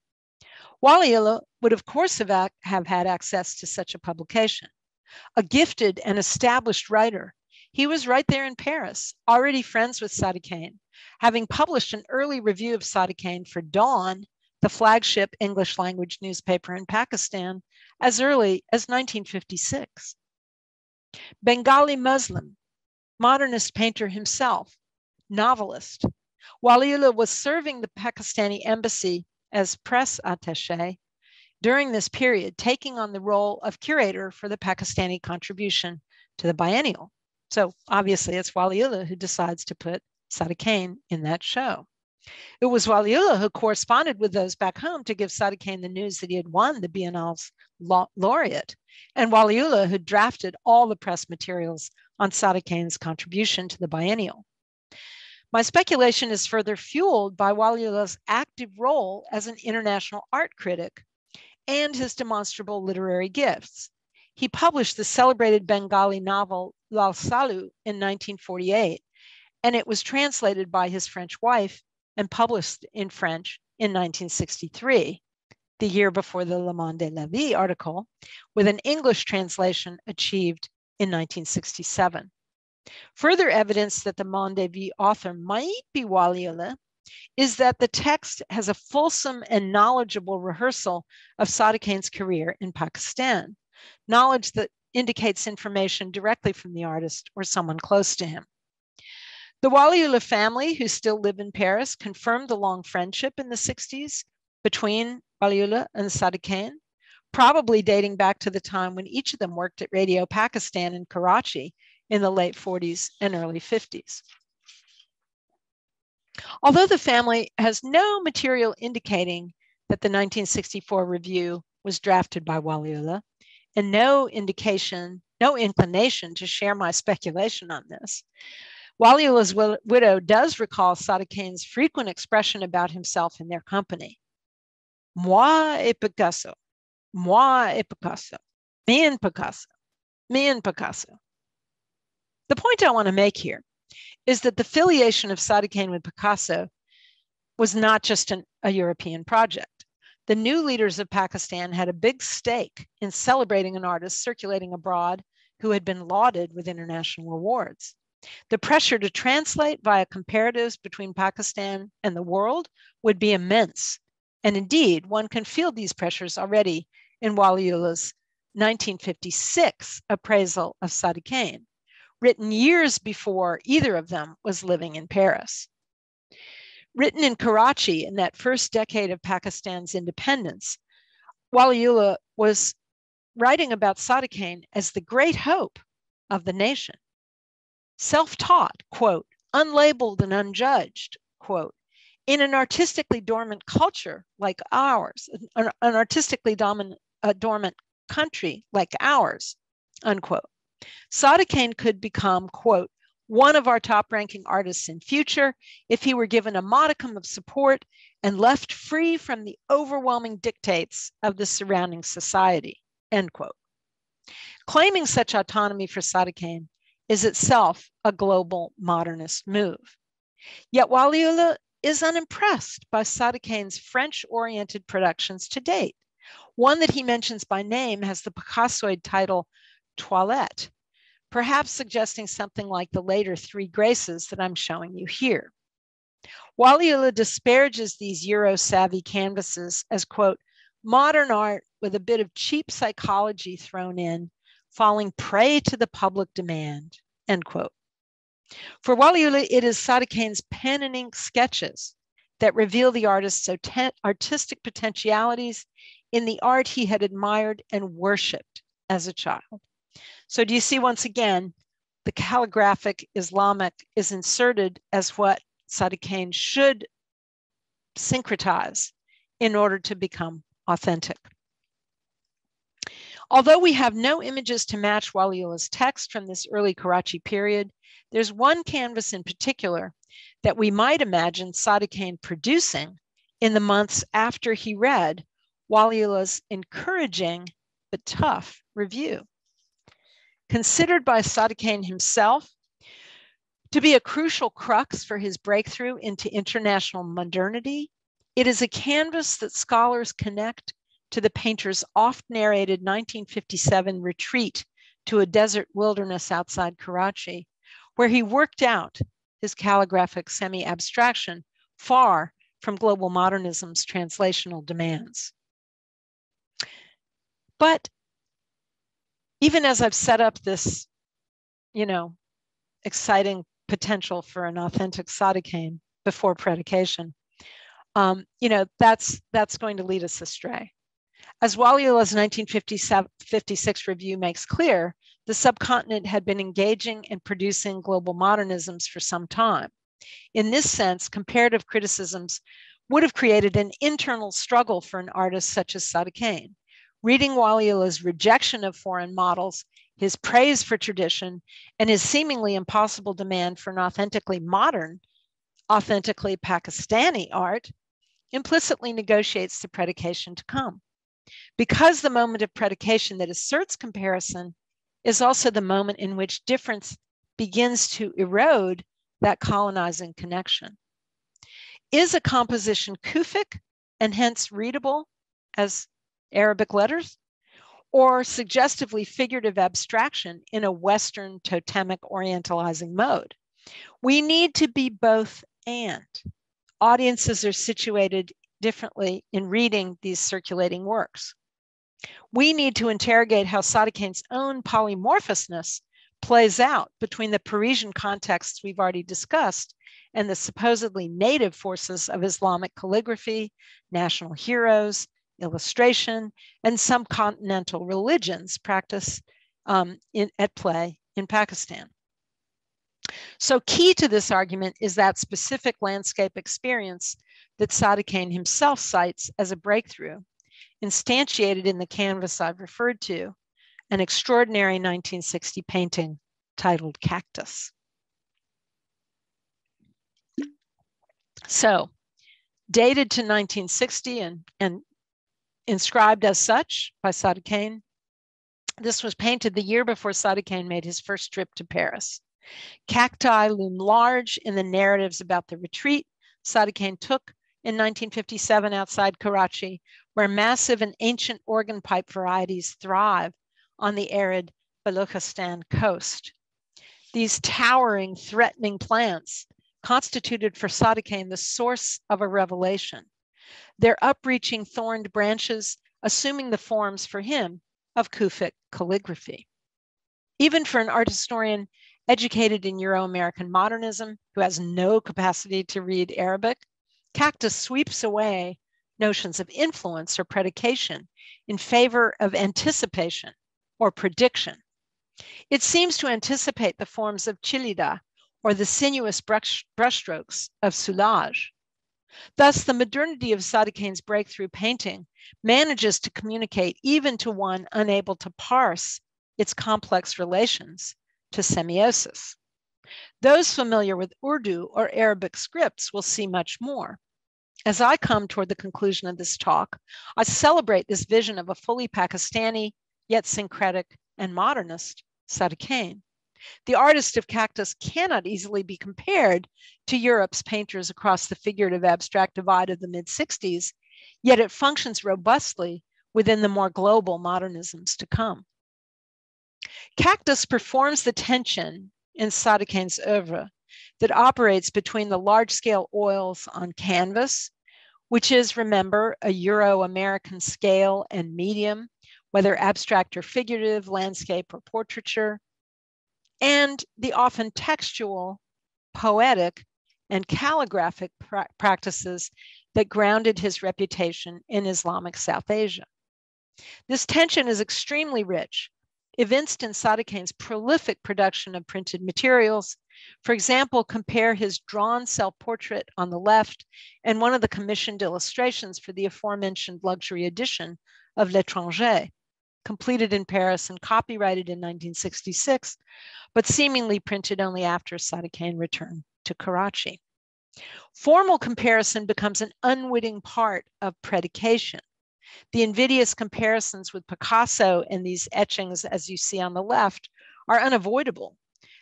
Waliullah would of course have, have had access to such a publication. A gifted and established writer, he was right there in Paris, already friends with Sadequain, having published an early review of Sadequain for Dawn the flagship English language newspaper in Pakistan, as early as 1956. Bengali Muslim, modernist painter himself, novelist. Waliullah was serving the Pakistani embassy as press attache during this period, taking on the role of curator for the Pakistani contribution to the biennial. So obviously, it's Waliullah who decides to put Sadequain in that show. It was Waliullah who corresponded with those back home to give Sadequain the news that he had won the Biennale's laureate, and Waliullah who drafted all the press materials on Sadequain's contribution to the biennial. My speculation is further fueled by Waliullah's active role as an international art critic and his demonstrable literary gifts. He published the celebrated Bengali novel Lal Salu in 1948, and it was translated by his French wife and published in French in 1963, the year before the Le Monde la Vie article, with an English translation achieved in 1967. Further evidence that the Monde Vie author might be Waliullah is that the text has a fulsome and knowledgeable rehearsal of Sadequain's career in Pakistan, knowledge that indicates information directly from the artist or someone close to him. The Waliullah family, who still live in Paris, confirmed the long friendship in the 60s between Waliullah and Sadequain, probably dating back to the time when each of them worked at Radio Pakistan in Karachi in the late 40s and early 50s. Although the family has no material indicating that the 1964 review was drafted by Waliullah, and no indication, no inclination to share my speculation on this, Waliullah's widow does recall Sadequain's frequent expression about himself in their company. Moi et Picasso, moi et Picasso, me and Picasso, me and Picasso. The point I want to make here is that the affiliation of Sadequain with Picasso was not just an, a European project. The new leaders of Pakistan had a big stake in celebrating an artist circulating abroad who had been lauded with international awards. The pressure to translate via comparatives between Pakistan and the world would be immense. And indeed, one can feel these pressures already in Waliullah's 1956 appraisal of Sadequain written years before either of them was living in Paris. Written in Karachi in that first decade of Pakistan's independence, Waliullah was writing about Sadequain as the great hope of the nation. Self taught, quote, unlabeled and unjudged, quote, in an artistically dormant culture like ours, an, an artistically dominant, uh, dormant country like ours, unquote. Sadequain could become, quote, one of our top ranking artists in future if he were given a modicum of support and left free from the overwhelming dictates of the surrounding society, end quote. Claiming such autonomy for Sadequain is itself a global modernist move. Yet Waliullah is unimpressed by Sadequain's French-oriented productions to date. One that he mentions by name has the Picassoid title toilette, perhaps suggesting something like the later three graces that I'm showing you here. Waliullah disparages these Euro savvy canvases as, quote, modern art with a bit of cheap psychology thrown in, falling prey to the public demand, end quote. For Waliullah, it is Sadequain's pen and ink sketches that reveal the artist's artistic potentialities in the art he had admired and worshiped as a child. So do you see once again, the calligraphic Islamic is inserted as what Sadequain should syncretize in order to become authentic. Although we have no images to match Waliullah's text from this early Karachi period, there's one canvas in particular that we might imagine Sadequain producing in the months after he read Waliullah's encouraging but tough review. Considered by Sadequain himself to be a crucial crux for his breakthrough into international modernity, it is a canvas that scholars connect to the painter's oft narrated 1957 retreat to a desert wilderness outside Karachi, where he worked out his calligraphic semi abstraction far from global modernism's translational demands. But even as I've set up this, you know, exciting potential for an authentic Sadequain before predication, um, you know, that's that's going to lead us astray. As Waliullah's 1956 review makes clear, the subcontinent had been engaging in producing global modernisms for some time. In this sense, comparative criticisms would have created an internal struggle for an artist such as Sadequain reading Waliullah's rejection of foreign models, his praise for tradition, and his seemingly impossible demand for an authentically modern, authentically Pakistani art, implicitly negotiates the predication to come. Because the moment of predication that asserts comparison is also the moment in which difference begins to erode that colonizing connection. Is a composition Kufic and hence readable as Arabic letters, or suggestively figurative abstraction in a Western totemic orientalizing mode. We need to be both and. Audiences are situated differently in reading these circulating works. We need to interrogate how Sadequain's own polymorphousness plays out between the Parisian contexts we've already discussed and the supposedly native forces of Islamic calligraphy, national heroes, illustration, and some continental religions practice um, in, at play in Pakistan. So key to this argument is that specific landscape experience that Sadequain himself cites as a breakthrough, instantiated in the canvas I've referred to, an extraordinary 1960 painting titled Cactus. So, dated to 1960 and, and inscribed as such by Sadequain, this was painted the year before Sadequain made his first trip to Paris. Cacti loom large in the narratives about the retreat Sadequain took in 1957 outside Karachi, where massive and ancient organ pipe varieties thrive on the arid Balochistan coast. These towering, threatening plants constituted for Sadequain the source of a revelation, their upreaching thorned branches assuming the forms for him of Kufic calligraphy. Even for an art historian educated in Euro American modernism who has no capacity to read Arabic, Cactus sweeps away notions of influence or predication in favor of anticipation or prediction. It seems to anticipate the forms of Chillida or the sinuous brush, brushstrokes of Soulages. Thus, the modernity of Sadi breakthrough painting manages to communicate even to one unable to parse its complex relations to semiosis. Those familiar with Urdu or Arabic scripts will see much more. As I come toward the conclusion of this talk, I celebrate this vision of a fully Pakistani, yet syncretic and modernist Sadequain. The artist of Cactus cannot easily be compared to Europe's painters across the figurative abstract divide of the mid 60s, yet it functions robustly within the more global modernisms to come. Cactus performs the tension in Sadequain's oeuvre that operates between the large scale oils on canvas, which is, remember, a Euro American scale and medium, whether abstract or figurative, landscape or portraiture, and the often textual, poetic, and calligraphic pra- practices that grounded his reputation in Islamic South Asia. This tension is extremely rich, evinced in Sadequain's prolific production of printed materials. For example, compare his drawn self-portrait on the left and one of the commissioned illustrations for the aforementioned luxury edition of L'Étranger, completed in Paris and copyrighted in 1966, but seemingly printed only after Sadi returned to Karachi. Formal comparison becomes an unwitting part of predication. The invidious comparisons with Picasso in these etchings, as you see on the left, are unavoidable,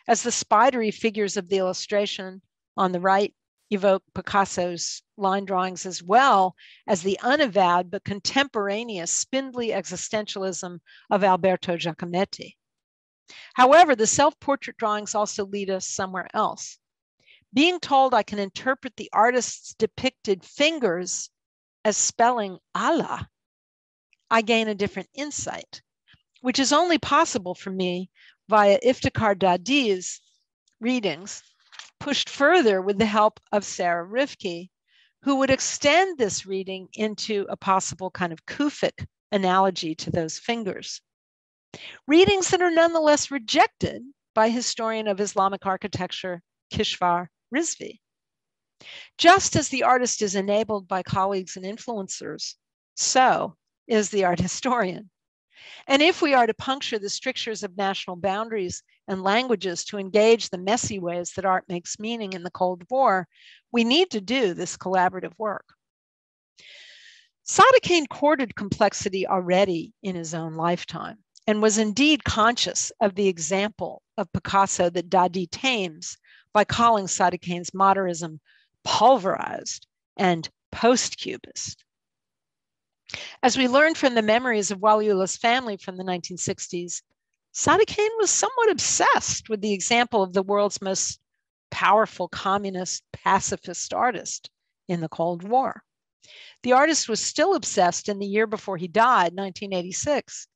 as the spidery figures of the illustration on the right evoke Picasso's line drawings as well as the unavowed but contemporaneous spindly existentialism of Alberto Giacometti. However, the self portrait drawings also lead us somewhere else. Being told I can interpret the artist's depicted fingers as spelling Allah, I gain a different insight, which is only possible for me via Iftikhar Dadi's readings, pushed further with the help of Sarah Rivke, who would extend this reading into a possible kind of Kufic analogy to those fingers. Readings that are nonetheless rejected by historian of Islamic architecture Kishwar Rizvi. Just as the artist is enabled by colleagues and influencers, so is the art historian. And if we are to puncture the strictures of national boundaries and languages to engage the messy ways that art makes meaning in the Cold War, we need to do this collaborative work. Sadi courted complexity already in his own lifetime and was indeed conscious of the example of Picasso that Dadi tames by calling Sadi modernism pulverized and post-cubist. As we learned from the memories of Waliullah's family from the 1960s, Sadequain was somewhat obsessed with the example of the world's most powerful communist pacifist artist in the Cold War. The artist was still obsessed in the year before he died, 1986,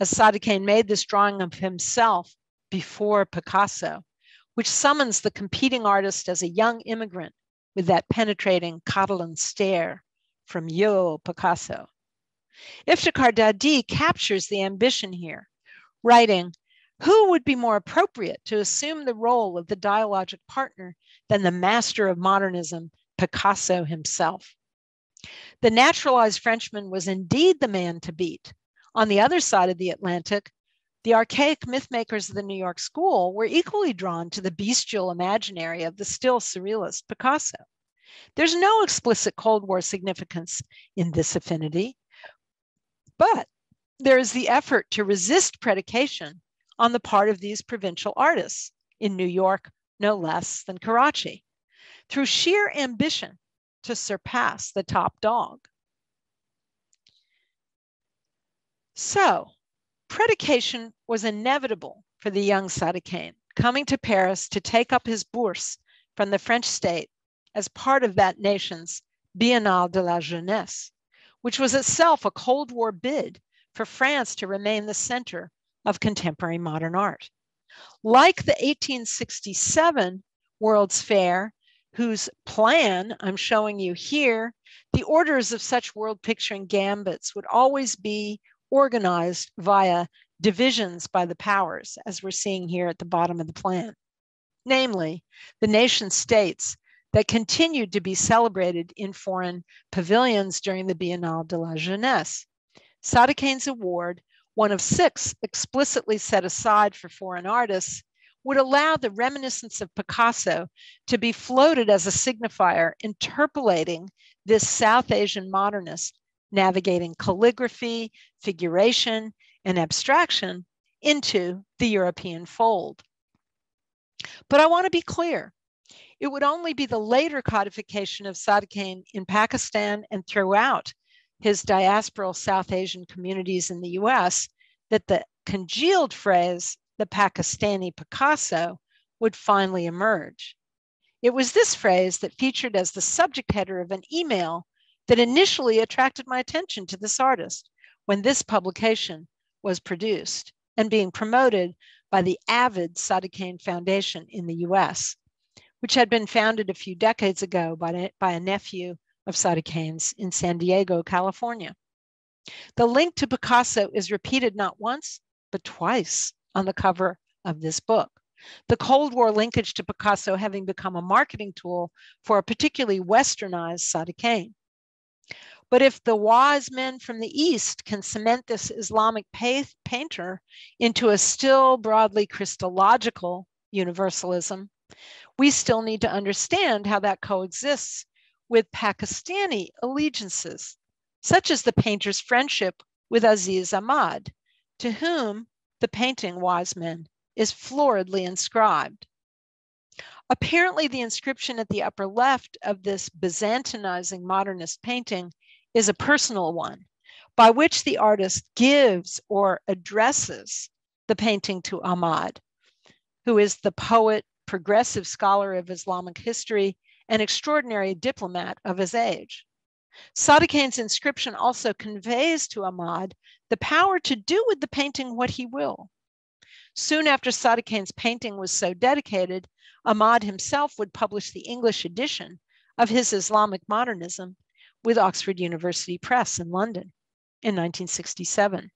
as Sadequain made this drawing of himself before Picasso, which summons the competing artist as a young immigrant with that penetrating Catalan stare from Yo Picasso. Iftikhar Dadi captures the ambition here, writing, who would be more appropriate to assume the role of the dialogic partner than the master of modernism, Picasso himself? The naturalized Frenchman was indeed the man to beat. On the other side of the Atlantic, the archaic myth makers of the New York school were equally drawn to the bestial imaginary of the still surrealist Picasso. There's no explicit Cold War significance in this affinity, but there is the effort to resist predication on the part of these provincial artists in New York, no less than Karachi, through sheer ambition to surpass the top dog. So, Predication was inevitable for the young Sadequain, coming to Paris to take up his bourse from the French state as part of that nation's Biennale de la Jeunesse, which was itself a Cold War bid for France to remain the center of contemporary modern art. Like the 1867 World's Fair, whose plan I'm showing you here, the orders of such world picturing gambits would always be organized via divisions by the powers, as we're seeing here at the bottom of the plan. Namely, the nation states that continued to be celebrated in foreign pavilions during the Biennale de la Jeunesse. Sadequain's award, one of six explicitly set aside for foreign artists, would allow the reminiscence of Picasso to be floated as a signifier interpolating this South Asian modernist navigating calligraphy, figuration, and abstraction into the European fold. But I want to be clear. It would only be the later codification of Sadequain in Pakistan and throughout his diasporal South Asian communities in the US that the congealed phrase, the Pakistani Picasso, would finally emerge. It was this phrase that featured as the subject header of an email that initially attracted my attention to this artist when this publication was produced and being promoted by the Avid Sadequain Foundation in the US, which had been founded a few decades ago by, by a nephew of Sadequain's in San Diego, California. The link to Picasso is repeated not once, but twice on the cover of this book. The Cold War linkage to Picasso having become a marketing tool for a particularly westernized Sadequain. But if the wise men from the East can cement this Islamic painter into a still broadly Christological universalism, we still need to understand how that coexists with Pakistani allegiances, such as the painter's friendship with Aziz Ahmad, to whom the painting Wise Men is floridly inscribed. Apparently, the inscription at the upper left of this Byzantinizing modernist painting is a personal one by which the artist gives or addresses the painting to Ahmad, who is the poet, progressive scholar of Islamic history, and extraordinary diplomat of his age. Sadequain's inscription also conveys to Ahmad the power to do with the painting what he will. Soon after Sadequain's painting was so dedicated, Ahmad himself would publish the English edition of his Islamic modernism with Oxford University Press in London in 1967,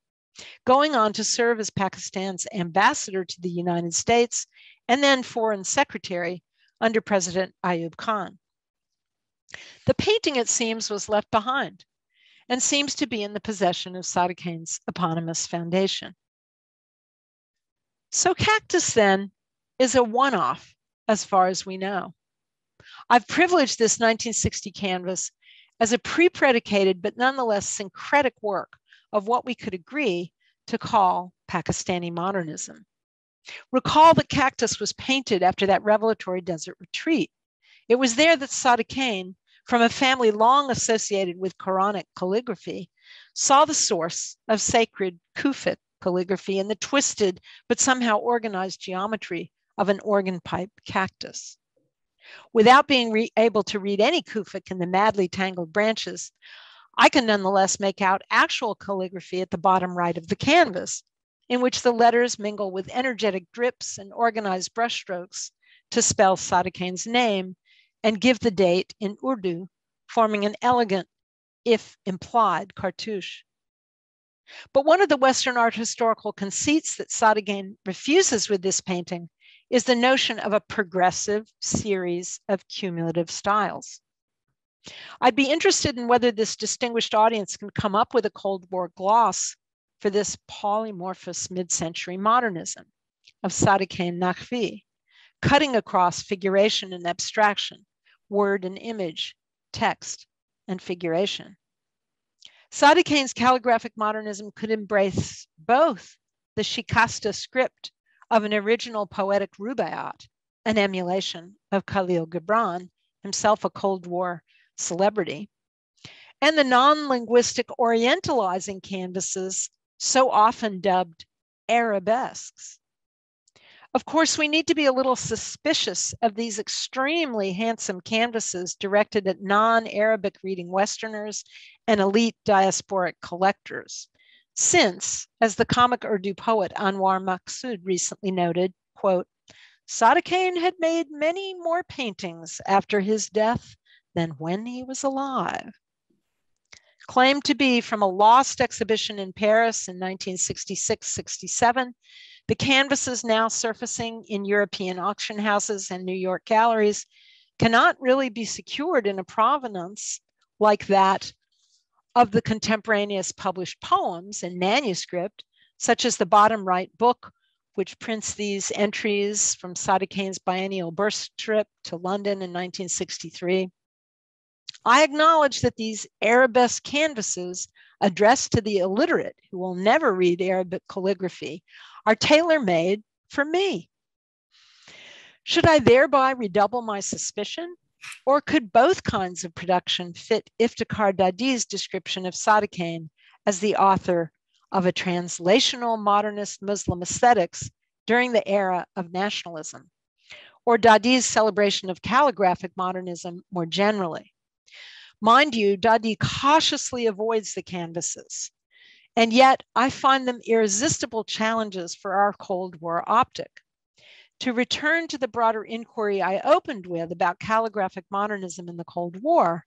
going on to serve as Pakistan's ambassador to the United States and then foreign secretary under President Ayub Khan. The painting, it seems, was left behind and seems to be in the possession of Sadequain's eponymous foundation. So, Cactus then is a one off as far as we know. I've privileged this 1960 canvas as a pre-predicated but nonetheless syncretic work of what we could agree to call Pakistani modernism. Recall that Cactus was painted after that revelatory desert retreat. It was there that Sadequain, from a family long associated with Quranic calligraphy, saw the source of sacred Kufic calligraphy in the twisted but somehow organized geometry of an organ pipe cactus. Without being re- able to read any Kufic in the madly tangled branches, I can nonetheless make out actual calligraphy at the bottom right of the canvas, in which the letters mingle with energetic drips and organized brushstrokes to spell Sadequain's name and give the date in Urdu, forming an elegant, if implied, cartouche But one of the Western art historical conceits that Sadequain refuses with this painting is the notion of a progressive series of cumulative styles. I'd be interested in whether this distinguished audience can come up with a Cold War gloss for this polymorphous mid-century modernism of Sadequain Naqvi, cutting across figuration and abstraction, word and image, text and figuration. Sadequain's calligraphic modernism could embrace both the Shikasta script of an original poetic rubaiyat, an emulation of Khalil Gibran, himself a Cold War celebrity, and the non linguistic orientalizing canvases, so often dubbed arabesques. Of course, we need to be a little suspicious of these extremely handsome canvases directed at non Arabic reading Westerners and elite diasporic collectors. Since, as the comic Urdu poet Anwar Maqsood recently noted, quote, Sadequain had made many more paintings after his death than when he was alive. Claimed to be from a lost exhibition in Paris in 1966 67, the canvases now surfacing in European auction houses and New York galleries cannot really be secured in a provenance like that of the contemporaneous published poems in manuscript, such as the bottom right book, which prints these entries from Sadequain's biennial burst trip to London in 1963. I acknowledge that these arabesque canvases addressed to the illiterate who will never read Arabic calligraphy are tailor made for me. Should I thereby redouble my suspicion? Or could both kinds of production fit Iftikhar Dadi's description of Sadequain as the author of a translational modernist Muslim aesthetics during the era of nationalism? Or Dadi's celebration of calligraphic modernism more generally? Mind you, Dadi cautiously avoids the canvases. And yet, I find them irresistible challenges for our Cold War optic. To return to the broader inquiry I opened with about calligraphic modernism in the Cold War,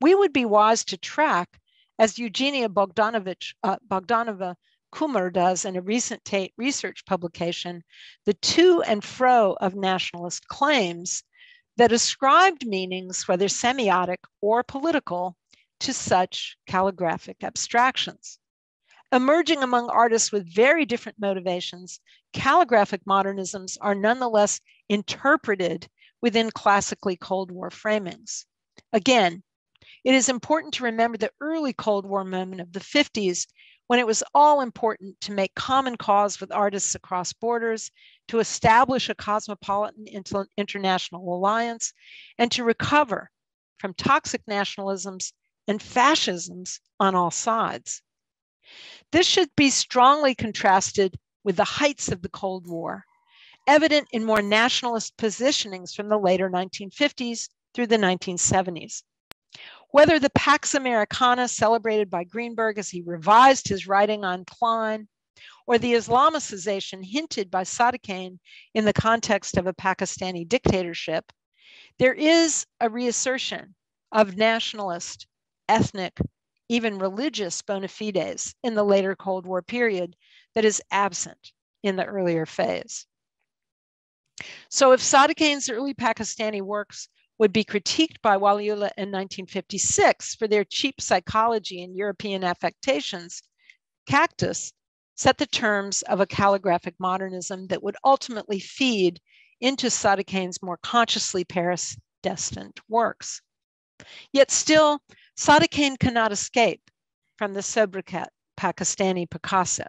we would be wise to track, as Eugenia Bogdanovich, uh, Bogdanova Kummer does in a recent Tate research publication, the to and fro of nationalist claims that ascribed meanings, whether semiotic or political, to such calligraphic abstractions. Emerging among artists with very different motivations, calligraphic modernisms are nonetheless interpreted within classically Cold War framings. Again, it is important to remember the early Cold War moment of the 50s when it was all important to make common cause with artists across borders, to establish a cosmopolitan international alliance, and to recover from toxic nationalisms and fascisms on all sides. This should be strongly contrasted with the heights of the Cold War, evident in more nationalist positionings from the later 1950s through the 1970s. Whether the Pax Americana celebrated by Greenberg as he revised his writing on Kline, or the Islamicization hinted by Sadequain in the context of a Pakistani dictatorship, there is a reassertion of nationalist, ethnic, even religious bona fides in the later Cold War period that is absent in the earlier phase. So if Sadequain's early Pakistani works would be critiqued by Waliullah in 1956 for their cheap psychology and European affectations, Cactus set the terms of a calligraphic modernism that would ultimately feed into Sadequain's more consciously Paris destined works. Yet still, Sadequain cannot escape from the sobriquet Pakistani Picasso,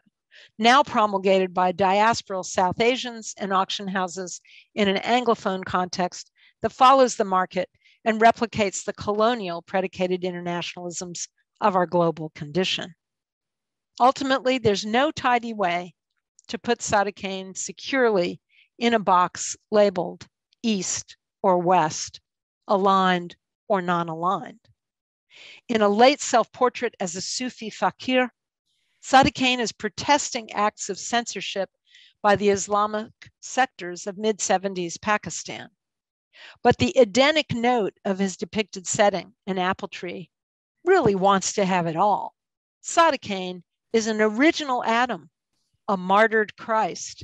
now promulgated by diasporal South Asians and auction houses in an Anglophone context that follows the market and replicates the colonial predicated internationalisms of our global condition. Ultimately, there's no tidy way to put Sadequain securely in a box labeled East or West, aligned or non aligned. In a late self portrait as a Sufi fakir, Sadequain is protesting acts of censorship by the Islamic sectors of mid 70s Pakistan. But the Edenic note of his depicted setting, an apple tree, really wants to have it all. Sadequain is an original Adam, a martyred Christ,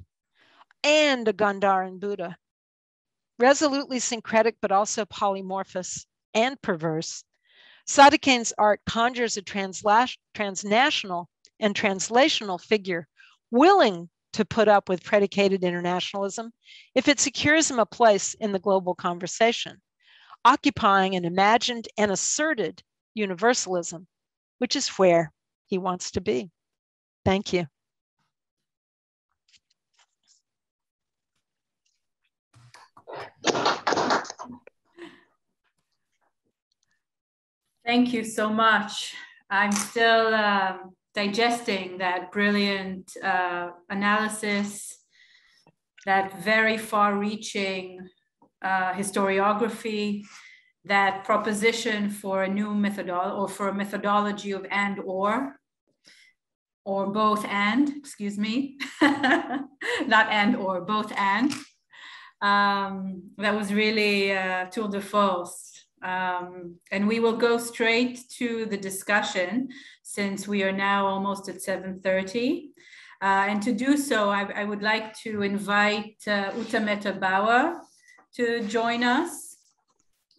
and a Gandharan Buddha. Resolutely syncretic, but also polymorphous and perverse, Sadequain's art conjures a transnational and translational figure willing to put up with predicated internationalism if it secures him a place in the global conversation, occupying an imagined and asserted universalism, which is where he wants to be. Thank you. Thank you so much. I'm still um, digesting that brilliant uh, analysis, that very far reaching uh, historiography, that proposition for a new methodology or for a methodology of and or, or both and, excuse me, not and or, both and. Um, that was really uh, tour de force. Um, and we will go straight to the discussion since we are now almost at 7.30. Uh, and to do so, I, I would like to invite uh, Ute Meta Bauer to join us.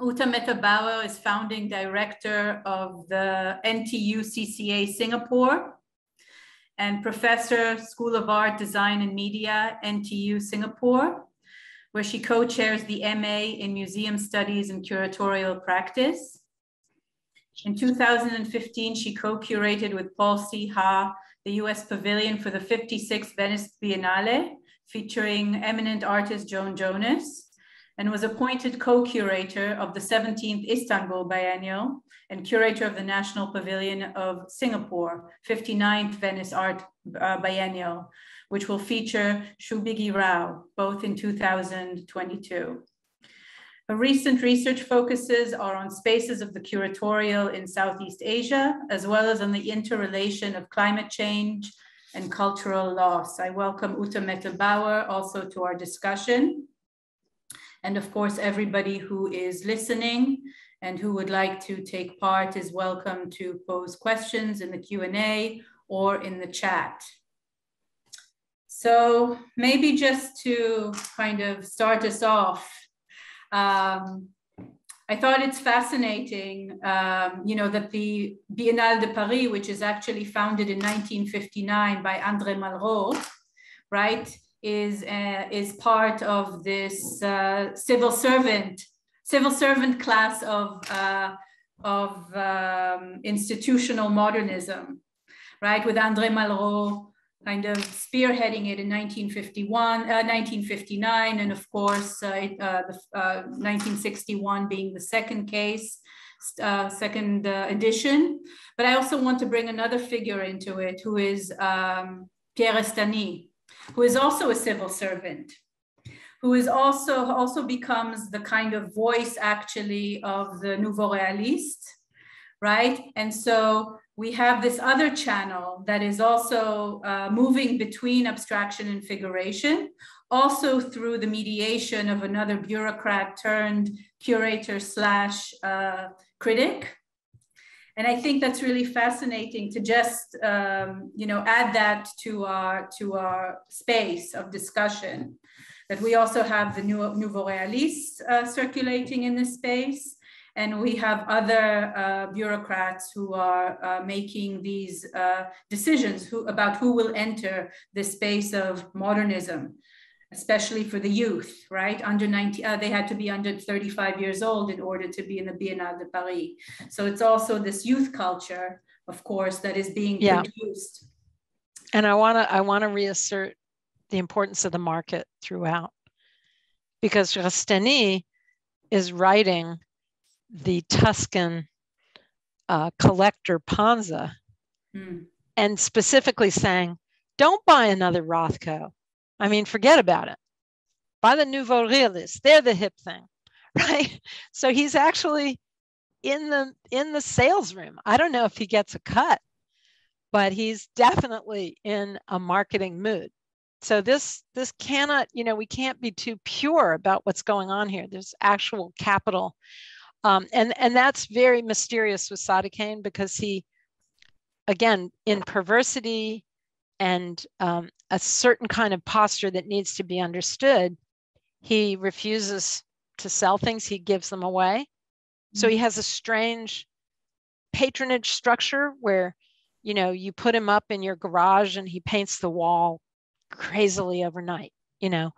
Ute Meta Bauer is founding director of the NTU CCA Singapore and professor, School of Art, Design and Media, NTU Singapore where she co-chairs the MA in Museum Studies and Curatorial Practice. In 2015, she co-curated with Paul C. Ha the US Pavilion for the 56th Venice Biennale, featuring eminent artist Joan Jonas, and was appointed co-curator of the 17th Istanbul Biennial and curator of the National Pavilion of Singapore, 59th Venice Art uh, Biennial, which will feature Shubigi Rao, both in 2022. Her recent research focuses are on spaces of the curatorial in Southeast Asia, as well as on the interrelation of climate change and cultural loss. I welcome Ute Meta Bauer also to our discussion. And of course, everybody who is listening and who would like to take part is welcome to pose questions in the Q&A or in the chat. So maybe just to kind of start us off, um, I thought it's fascinating, um, you know, that the Biennale de Paris, which is actually founded in 1959 by André Malraux, right, is uh, is part of this uh, civil servant civil servant class of uh, of um, institutional modernism, right, with André Malraux kind of spearheading it in 1951, uh, 1959, and of course, uh, uh, the, 1961 uh, being the second case, uh, second uh, edition. But I also want to bring another figure into it, who is um, Pierre Restany, who is also a civil servant, who is also also becomes the kind of voice actually of the Nouveau Realiste, right? And so we have this other channel that is also uh, moving between abstraction and figuration, also through the mediation of another bureaucrat turned curator slash uh, critic. And I think that's really fascinating to just, um, you know, add that to our, to our space of discussion. That we also have the Nouveau Realiste uh, circulating in this space and we have other uh, bureaucrats who are uh, making these uh, decisions who, about who will enter the space of modernism, especially for the youth, right? Under 90, uh, they had to be under 35 years old in order to be in the Biennale de Paris. So it's also this youth culture, of course, that is being yeah. produced. And I want to I want to reassert the importance of the market throughout, because Restany is writing the Tuscan uh, collector Panza mm. and specifically saying, don't buy another Rothko. I mean, forget about it. Buy the Nouveau Realist. They're the hip thing, right? So he's actually in the in the sales room. I don't know if he gets a cut, but he's definitely in a marketing mood. So this this cannot, you know, we can't be too pure about what's going on here. There's actual capital um, and, and that's very mysterious with Sadequain because he again, in perversity and um, a certain kind of posture that needs to be understood, he refuses to sell things, he gives them away. So he mm-hmm. has a strange patronage structure where, you know, you put him up in your garage and he paints the wall crazily overnight, you know.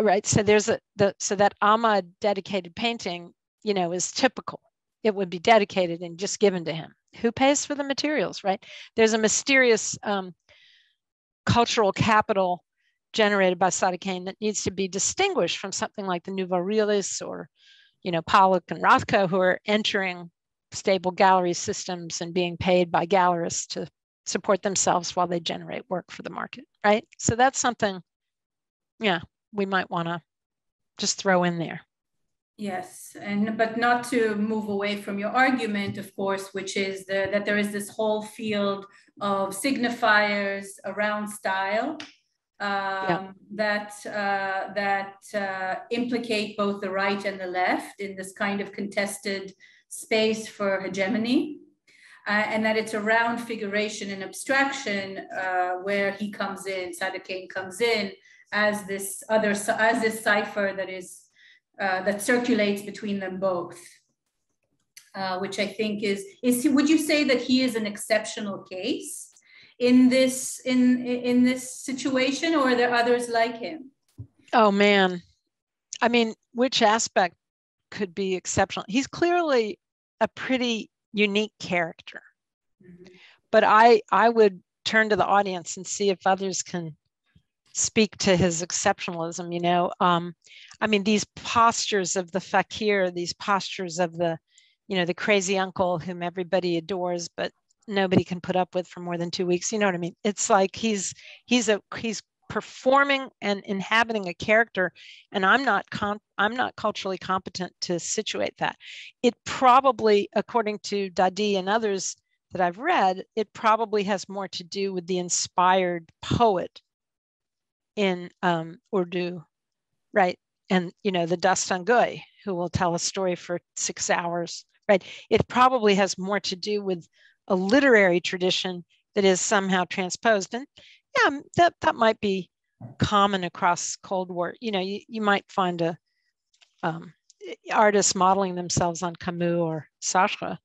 Right. So there's a the so that Ahmad dedicated painting, you know, is typical. It would be dedicated and just given to him. Who pays for the materials, right? There's a mysterious um, cultural capital generated by Sadequain that needs to be distinguished from something like the Nouveau Realists or, you know, Pollock and Rothko, who are entering stable gallery systems and being paid by gallerists to support themselves while they generate work for the market, right? So that's something, yeah, we might want to just throw in there. Yes, and but not to move away from your argument, of course, which is the, that there is this whole field of signifiers around style um, yeah. that uh, that uh, implicate both the right and the left in this kind of contested space for hegemony. Uh, and that it's around figuration and abstraction uh, where he comes in, Sadequain comes in as this other, as this cipher that is, uh, that circulates between them both. Uh, which I think is, is, would you say that he is an exceptional case? in this in in this situation or are there others like him oh man i mean which aspect could be exceptional he's clearly a pretty unique character mm-hmm. but i i would turn to the audience and see if others can speak to his exceptionalism you know um, i mean these postures of the fakir these postures of the you know the crazy uncle whom everybody adores but nobody can put up with for more than two weeks. You know what I mean? It's like he's he's a he's performing and inhabiting a character and i'm not com- i'm not culturally competent to situate that it probably according to dadi and others that i've read it probably has more to do with the inspired poet in um, urdu right and you know the dastangoi who will tell a story for six hours right it probably has more to do with a literary tradition that is somehow transposed. And yeah, that, that might be common across Cold War. You know, you, you might find a um, artists modeling themselves on Camus or Sartre,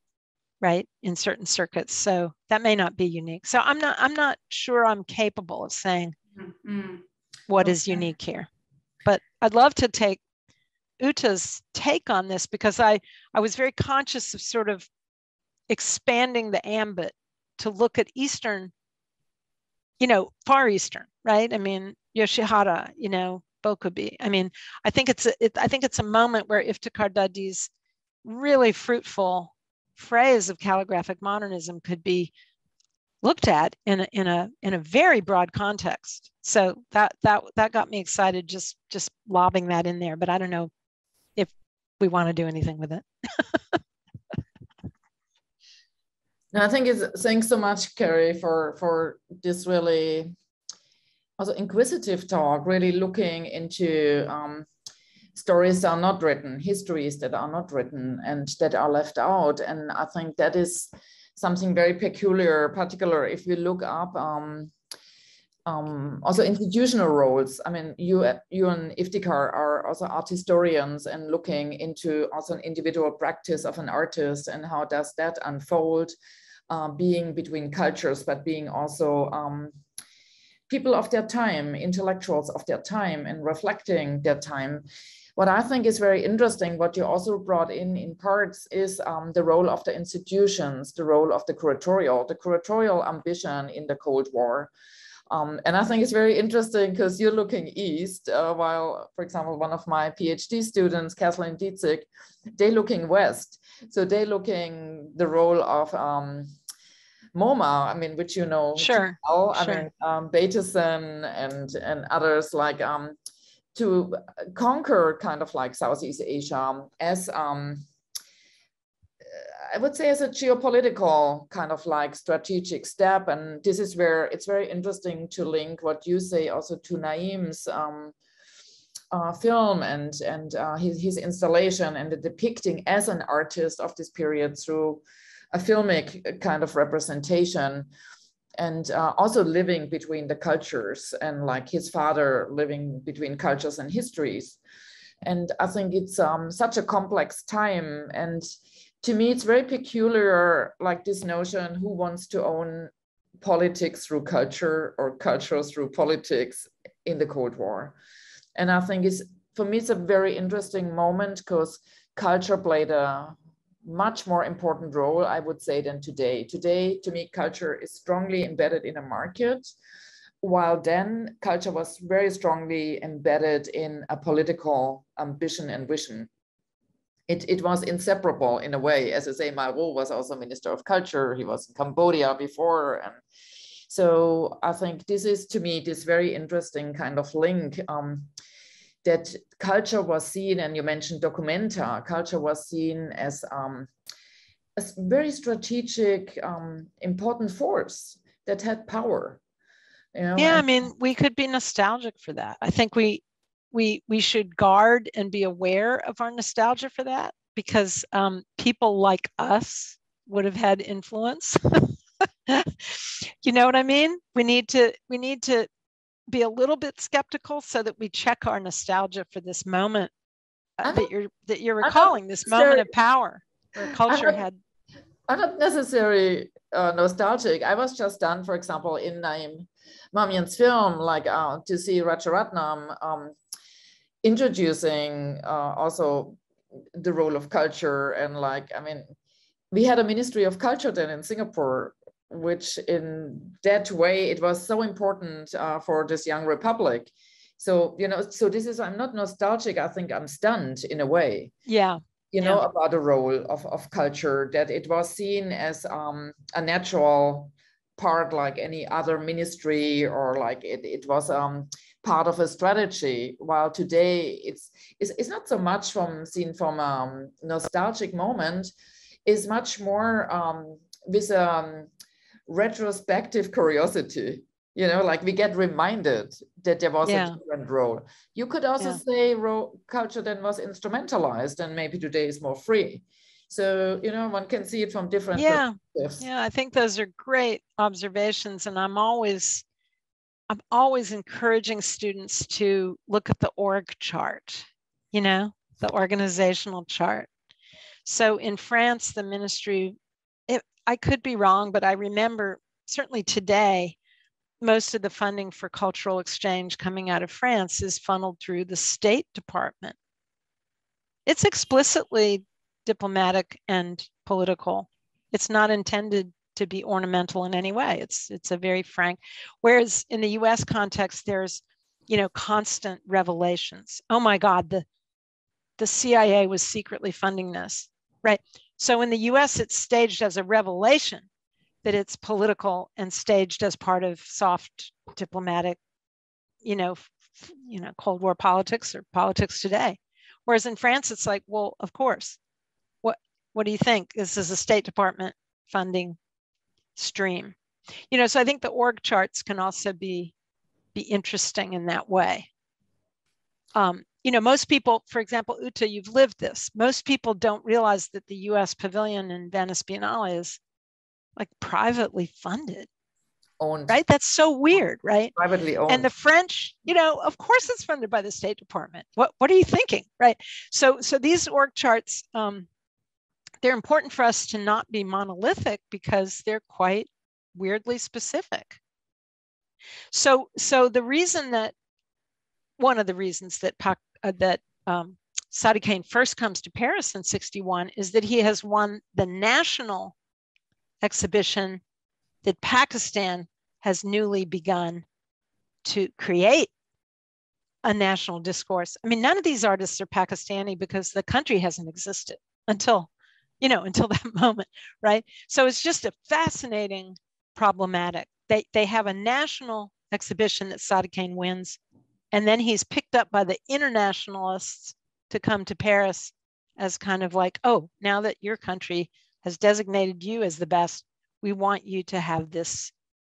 right, in certain circuits. So that may not be unique. So I'm not I'm not sure I'm capable of saying mm-hmm. What okay. is unique here. But I'd love to take Uta's take on this because I I was very conscious of sort of expanding the ambit to look at Eastern, you know, Far Eastern, right? I mean, Yoshihara, you know, Bokubi. I mean, I think it's a, it, I think it's a moment where Iftikhar Dadi's really fruitful phrase of calligraphic modernism could be looked at in a, in a in a very broad context. So that that that got me excited just just lobbing that in there. But I don't know if we want to do anything with it. No, I think it's thanks so much, Carrie, for for this really also inquisitive talk, really looking into um, stories that are not written, histories that are not written and that are left out. And I think that is something very peculiar, particular if you look up um, um, also institutional roles. I mean, you, you and Iftikhar are also art historians and looking into also an individual practice of an artist and how does that unfold, uh, being between cultures, but being also um, people of their time, intellectuals of their time and reflecting their time. What I think is very interesting, what you also brought in in parts is um, the role of the institutions, the role of the curatorial, the curatorial ambition in the Cold War. Um, and I think it's very interesting because you're looking east, uh, while, for example, one of my PhD students, Kathleen Ditzig, they're looking west. So they're looking the role of um, MoMA, I mean, which you know, sure, well. I mean, um, Bateson and and others like um, to conquer kind of like Southeast Asia as um, I would say as a geopolitical kind of like strategic step. And this is where it's very interesting to link what you say also to Naeem's um, uh, film and, and uh, his, his installation and the depicting as an artist of this period through a filmic kind of representation and uh, also living between the cultures and like his father living between cultures and histories. And i think it's um, such a complex time and to me it's very peculiar like this notion who wants to own politics through culture or culture through politics in the cold war. And i think it's for me it's a very interesting moment because culture played a much more important role, I would say, than today. Today, to me, culture is strongly embedded in a market, while then culture was very strongly embedded in a political ambition and vision. It, it was inseparable in a way. As I say, Malraux was also Minister of Culture. He was in Cambodia before. And so I think this is, to me, this very interesting kind of link. Um, that culture was seen, and you mentioned Documenta, culture was seen as um, a very strategic, um, important force that had power. You know? Yeah, I mean, we could be nostalgic for that. I think we we we should guard and be aware of our nostalgia for that because um, people like us would have had influence. you know what I mean? We need to we need to be a little bit skeptical so that we check our nostalgia for this moment uh, that you're that you're recalling this moment of power where culture had I'm not necessarily uh, nostalgic. I was just done, for example, in Naeem Mohaiemen's film, like uh, to see Rajaratnam um, introducing uh, also the role of culture and like, I mean, we had a Ministry of Culture then in Singapore which in that way it was so important uh, for this young republic. So you know so this is i'm not nostalgic i think i'm stunned in a way. Yeah. You know yeah. about the role of, of culture that it was seen as um, a natural part like any other ministry or like it, it was um, part of a strategy. While today it's, it's it's not so much from seen from a um, nostalgic moment is much more um, with um, retrospective curiosity you know like we get reminded that there was yeah. a different role. You could also yeah. say role, culture then was instrumentalized and maybe today is more free. So you know one can see it from different yeah. yeah i think those are great observations and i'm always i'm always encouraging students to look at the org chart you know the organizational chart. So in france the ministry I could be wrong, but I remember certainly today, most of the funding for cultural exchange coming out of France is funneled through the State Department. It's explicitly diplomatic and political. It's not intended to be ornamental in any way. It's it's a very frank. Whereas in the U.S. context, there's you know constant revelations. Oh my God, the the CIA was secretly funding this, right? So in the US, it's staged as a revelation that it's political and staged as part of soft diplomatic, you know, you know, Cold War politics or politics today. Whereas in France, it's like, well, of course. What what do you think? This is a State Department funding stream. You know, so I think the org charts can also be be interesting in that way. Um, you know, most people, for example, Uta, you've lived this. Most people don't realize that the US pavilion in Venice Biennale is like privately funded. Owned. Right? That's so weird, right? Privately owned. And the French, you know, of course it's funded by the State Department. What what are you thinking? Right. So so these org charts, um, they're important for us to not be monolithic because they're quite weirdly specific. So so the reason that one of the reasons that uh, that um, Sadequain first comes to Paris in 61 is that he has won the national exhibition that Pakistan has newly begun to create a national discourse. I mean, none of these artists are Pakistani because the country hasn't existed until, you know, until that moment, right? So it's just a fascinating problematic. They, they have a national exhibition that Sadequain wins and then he's picked up by the internationalists to come to Paris as kind of like, oh, now that your country has designated you as the best, we want you to have this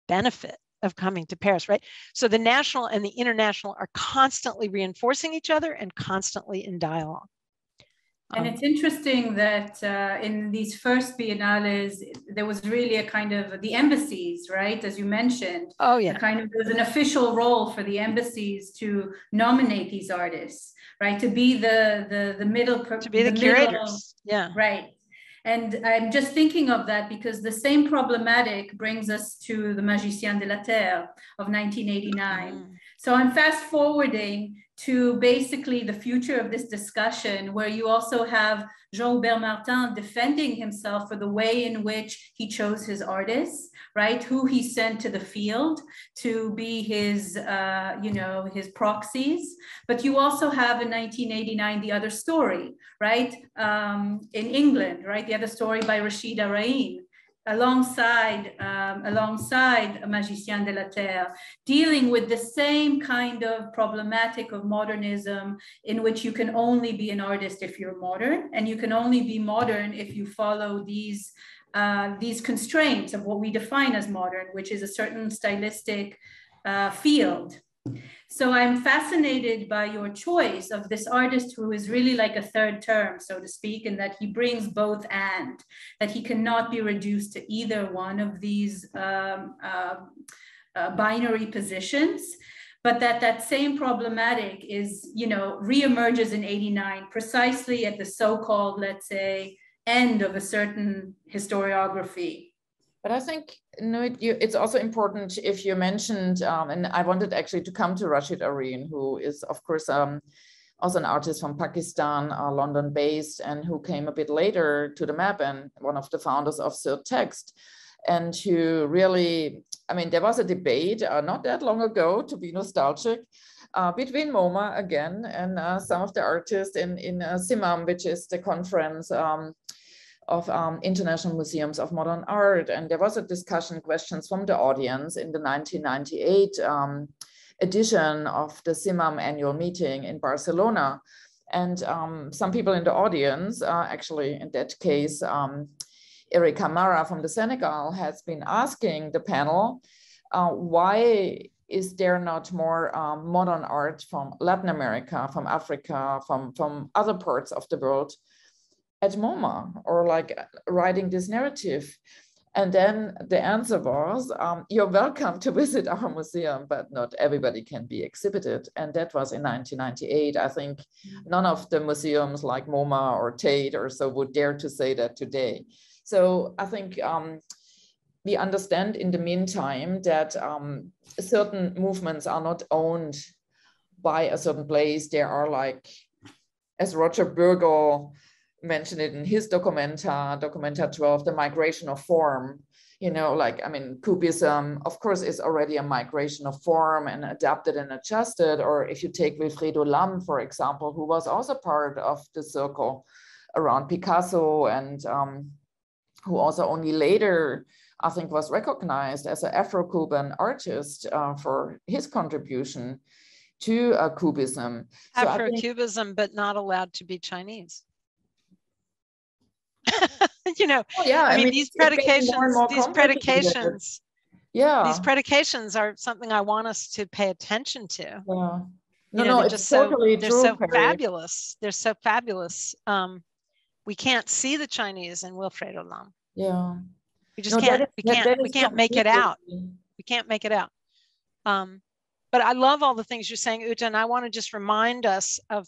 benefit of coming to Paris, right? So the national and the international are constantly reinforcing each other and constantly in dialogue. And um, it's interesting that uh, in these first biennales, there was really a kind of the embassies, right? As you mentioned. Oh, yeah. Kind of, there was an official role for the embassies to nominate these artists, right? To be the the the middle. To be the, the curators. Middle, yeah. Right. And I'm just thinking of that because the same problematic brings us to the Magiciens de la Terre of 1989. Mm. So I'm fast forwarding to basically the future of this discussion, where you also have Jean-Hubert Martin defending himself for the way in which he chose his artists, right? Who he sent to the field to be his, uh, you know, his proxies. But you also have in 1989 the other story, right? Um, in England, right? The other story by Rasheed Araeen, alongside um, alongside Magiciens de la Terre, dealing with the same kind of problematic of modernism in which you can only be an artist if you're modern, and you can only be modern if you follow these uh, these constraints of what we define as modern, which is a certain stylistic uh, field. So I'm fascinated by your choice of this artist who is really like a third term, so to speak, and that he brings both and, that he cannot be reduced to either one of these um, uh, uh, binary positions but that that same problematic is, you know, reemerges in 89, precisely at the so-called, let's say, end of a certain historiography. But I think no, it, you, it's also important if you mentioned, um, and I wanted actually to come to Rasheed Araeen, who is, of course, um, also an artist from Pakistan, uh, London based, and who came a bit later to the map and one of the founders of Third Text. And who really, I mean, there was a debate uh, not that long ago, to be nostalgic, uh, between MoMA again and uh, some of the artists in, in uh, CIMAM, which is the conference um, of um, International Museums of Modern Art. And there was a discussion questions from the audience in the 1998 um, edition of the CIMAM annual meeting in Barcelona. And um, some people in the audience, uh, actually in that case, um, Ery Camara from the Senegal has been asking the panel, uh, why is there not more um, modern art from Latin America, from Africa, from, from other parts of the world at MoMA or like writing this narrative? And then the answer was, um, you're welcome to visit our museum, but not everybody can be exhibited. And that was in 1998. I think none of the museums like MoMA or Tate or so would dare to say that today. So I think um, we understand in the meantime that um, certain movements are not owned by a certain place. There are like, as Roger Buergel mentioned it in his documenta, documenta 12, the migration of form. You know, like, I mean, Cubism, of course, is already a migration of form and adapted and adjusted. Or if you take Wifredo Lam, for example, who was also part of the circle around Picasso and um, who also only later, I think, was recognized as an Afro-Cuban artist uh, for his contribution to uh, Cubism. Afro-Cubism, so but not allowed to be Chinese. you know, oh, yeah, I, I mean, mean, these predications, more more these predications, yeah, these predications are something I want us to pay attention to. Yeah. No, you know, no, it's just totally so, They're so fabulous. They're so fabulous. Um, we can't see the Chinese in Wifredo Lam. Yeah. We just no, can't, is, we can't, we can't make it out. We can't make it out. Um, but I love all the things you're saying, Uta, and I want to just remind us of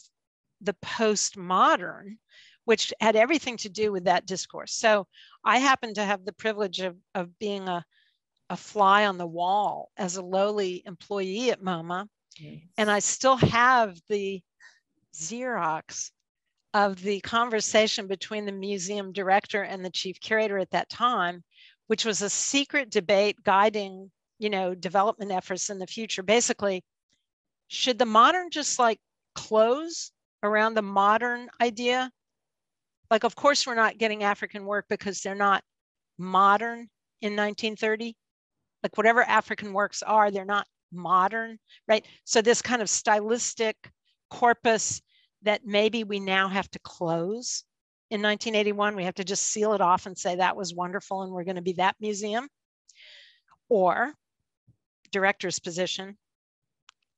the postmodern which had everything to do with that discourse. So I happen to have the privilege of, of being a, a fly on the wall as a lowly employee at MoMA. Yes. And I still have the Xerox of the conversation between the museum director and the chief curator at that time, which was a secret debate guiding, you know, development efforts in the future. Basically, should the modern just like close around the modern idea like, of course, we're not getting African work because they're not modern in 1930. Like, whatever African works are, they're not modern, right? So, this kind of stylistic corpus that maybe we now have to close in 1981, we have to just seal it off and say that was wonderful and we're going to be that museum. Or director's position.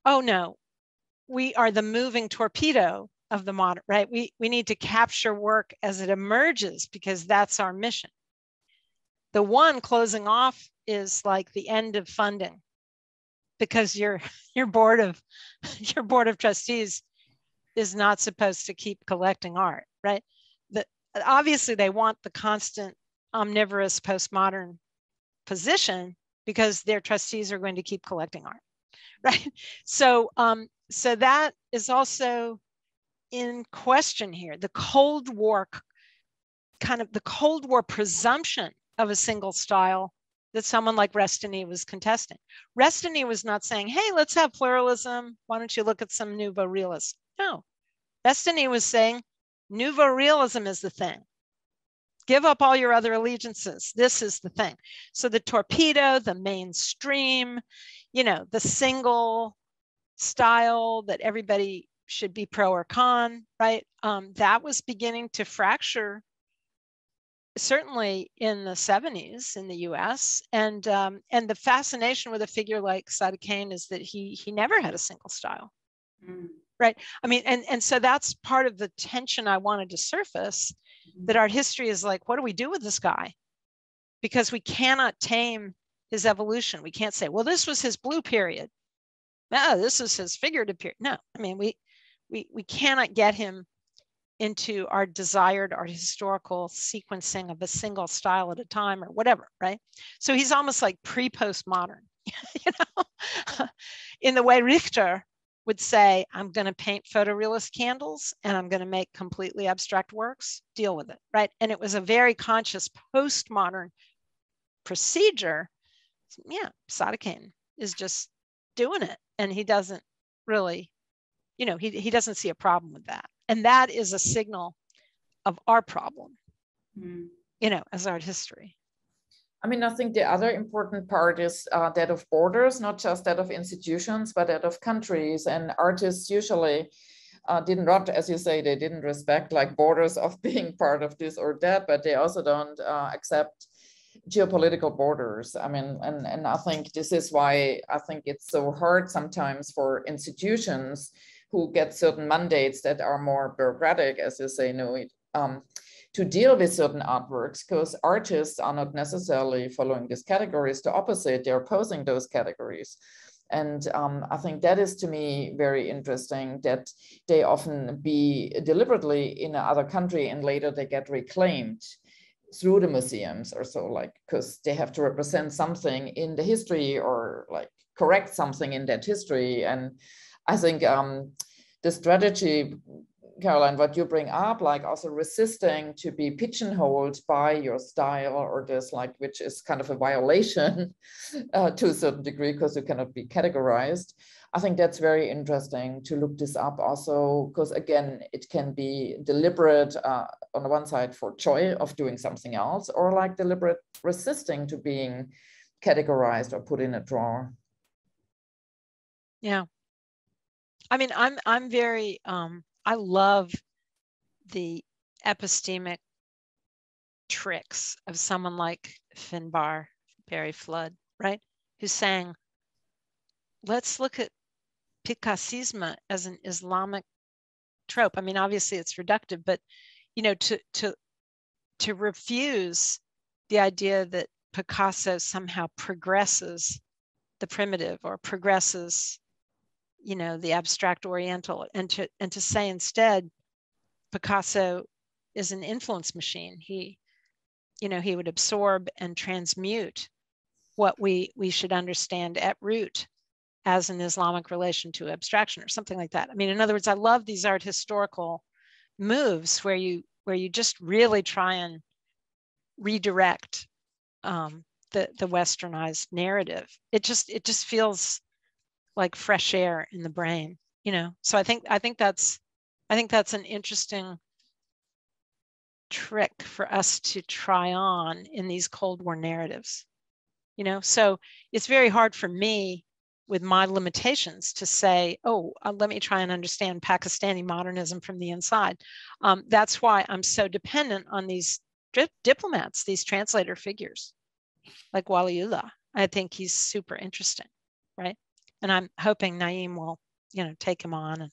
Oh no, we are the moving torpedo of the modern, right? We, we need to capture work as it emerges because that's our mission. The one closing off is like the end of funding because your your board of your board of trustees is not supposed to keep collecting art, right? The, obviously they want the constant omnivorous postmodern position because their trustees are going to keep collecting art, right? So, um, so that is also in question here. The Cold War, kind of the Cold War presumption of a single style that someone like Restany was contesting. Restany was not saying, hey, let's have pluralism. Why don't you look at some nouveau realism? No. Restany was saying, nouveau realism is the thing. Give up all your other allegiances. This is the thing. So the torpedo, the mainstream, you know, the single style that everybody should be pro or con, right? Um, that was beginning to fracture certainly in the 70s in the US. And, um, and the fascination with a figure like Sadequain is that he, he never had a single style. Mm. Right. I mean, and, and so that's part of the tension I wanted to surface mm-hmm. that art history is like, what do we do with this guy? Because we cannot tame his evolution. We can't say, well, this was his blue period. No, this is his figurative period. No, I mean, we, we, we cannot get him into our desired art historical sequencing of a single style at a time or whatever, right? So he's almost like pre-postmodern, you know, in the way Richter would say, I'm going to paint photorealist candles and I'm going to make completely abstract works, deal with it, right? And it was a very conscious postmodern procedure. Yeah, Sadequain is just doing it and he doesn't really, you know, he, he doesn't see a problem with that. And that is a signal of our problem, mm. you know, as art history. I mean, I think the other important part is uh, that of borders, not just that of institutions, but that of countries. And artists usually uh, didn't as you say, they didn't respect like borders of being part of this or that, but they also don't uh, accept geopolitical borders. I mean, and, and I think this is why I think it's so hard sometimes for institutions who get certain mandates that are more bureaucratic, as you say, no, um, to deal with certain artworks, because artists are not necessarily following these categories. The opposite, they're opposing those categories. And um, I think that is to me very interesting that they often be deliberately in another country and later they get reclaimed through the museums or so like because they have to represent something in the history or like correct something in that history and I think um, the strategy, Caroline, what you bring up, like also resisting to be pigeonholed by your style or this, like, which is kind of a violation uh, to a certain degree because you cannot be categorized. I think that's very interesting to look this up also, because again, it can be deliberate uh, on the one side for joy of doing something else, or like deliberate resisting to being categorized or put in a drawer. Yeah, I mean, I'm I'm very um, I love the epistemic tricks of someone like Finbarr, Barry Flood, right? Who's saying, let's look at Picassisme as an Islamic trope. I mean, obviously it's reductive, but you know, to to to refuse the idea that Picasso somehow progresses the primitive or progresses you know the abstract oriental and to and to say instead picasso is an influence machine. He you know he would absorb and transmute what we we should understand at root as an islamic relation to abstraction or something like that. I mean in other words i love these art historical moves where you where you just really try and redirect um, the the westernized narrative. It just it just feels like fresh air in the brain you know? So i think i think that's i think that's an interesting trick for us to try on in these cold war narratives you know? So it's very hard for me with my limitations to say oh uh, let me try and understand pakistani modernism from the inside. Um, that's why i'm so dependent on these dip- diplomats these translator figures like waliullah. I think he's super interesting right and I'm hoping Naeem will, you know, take him on and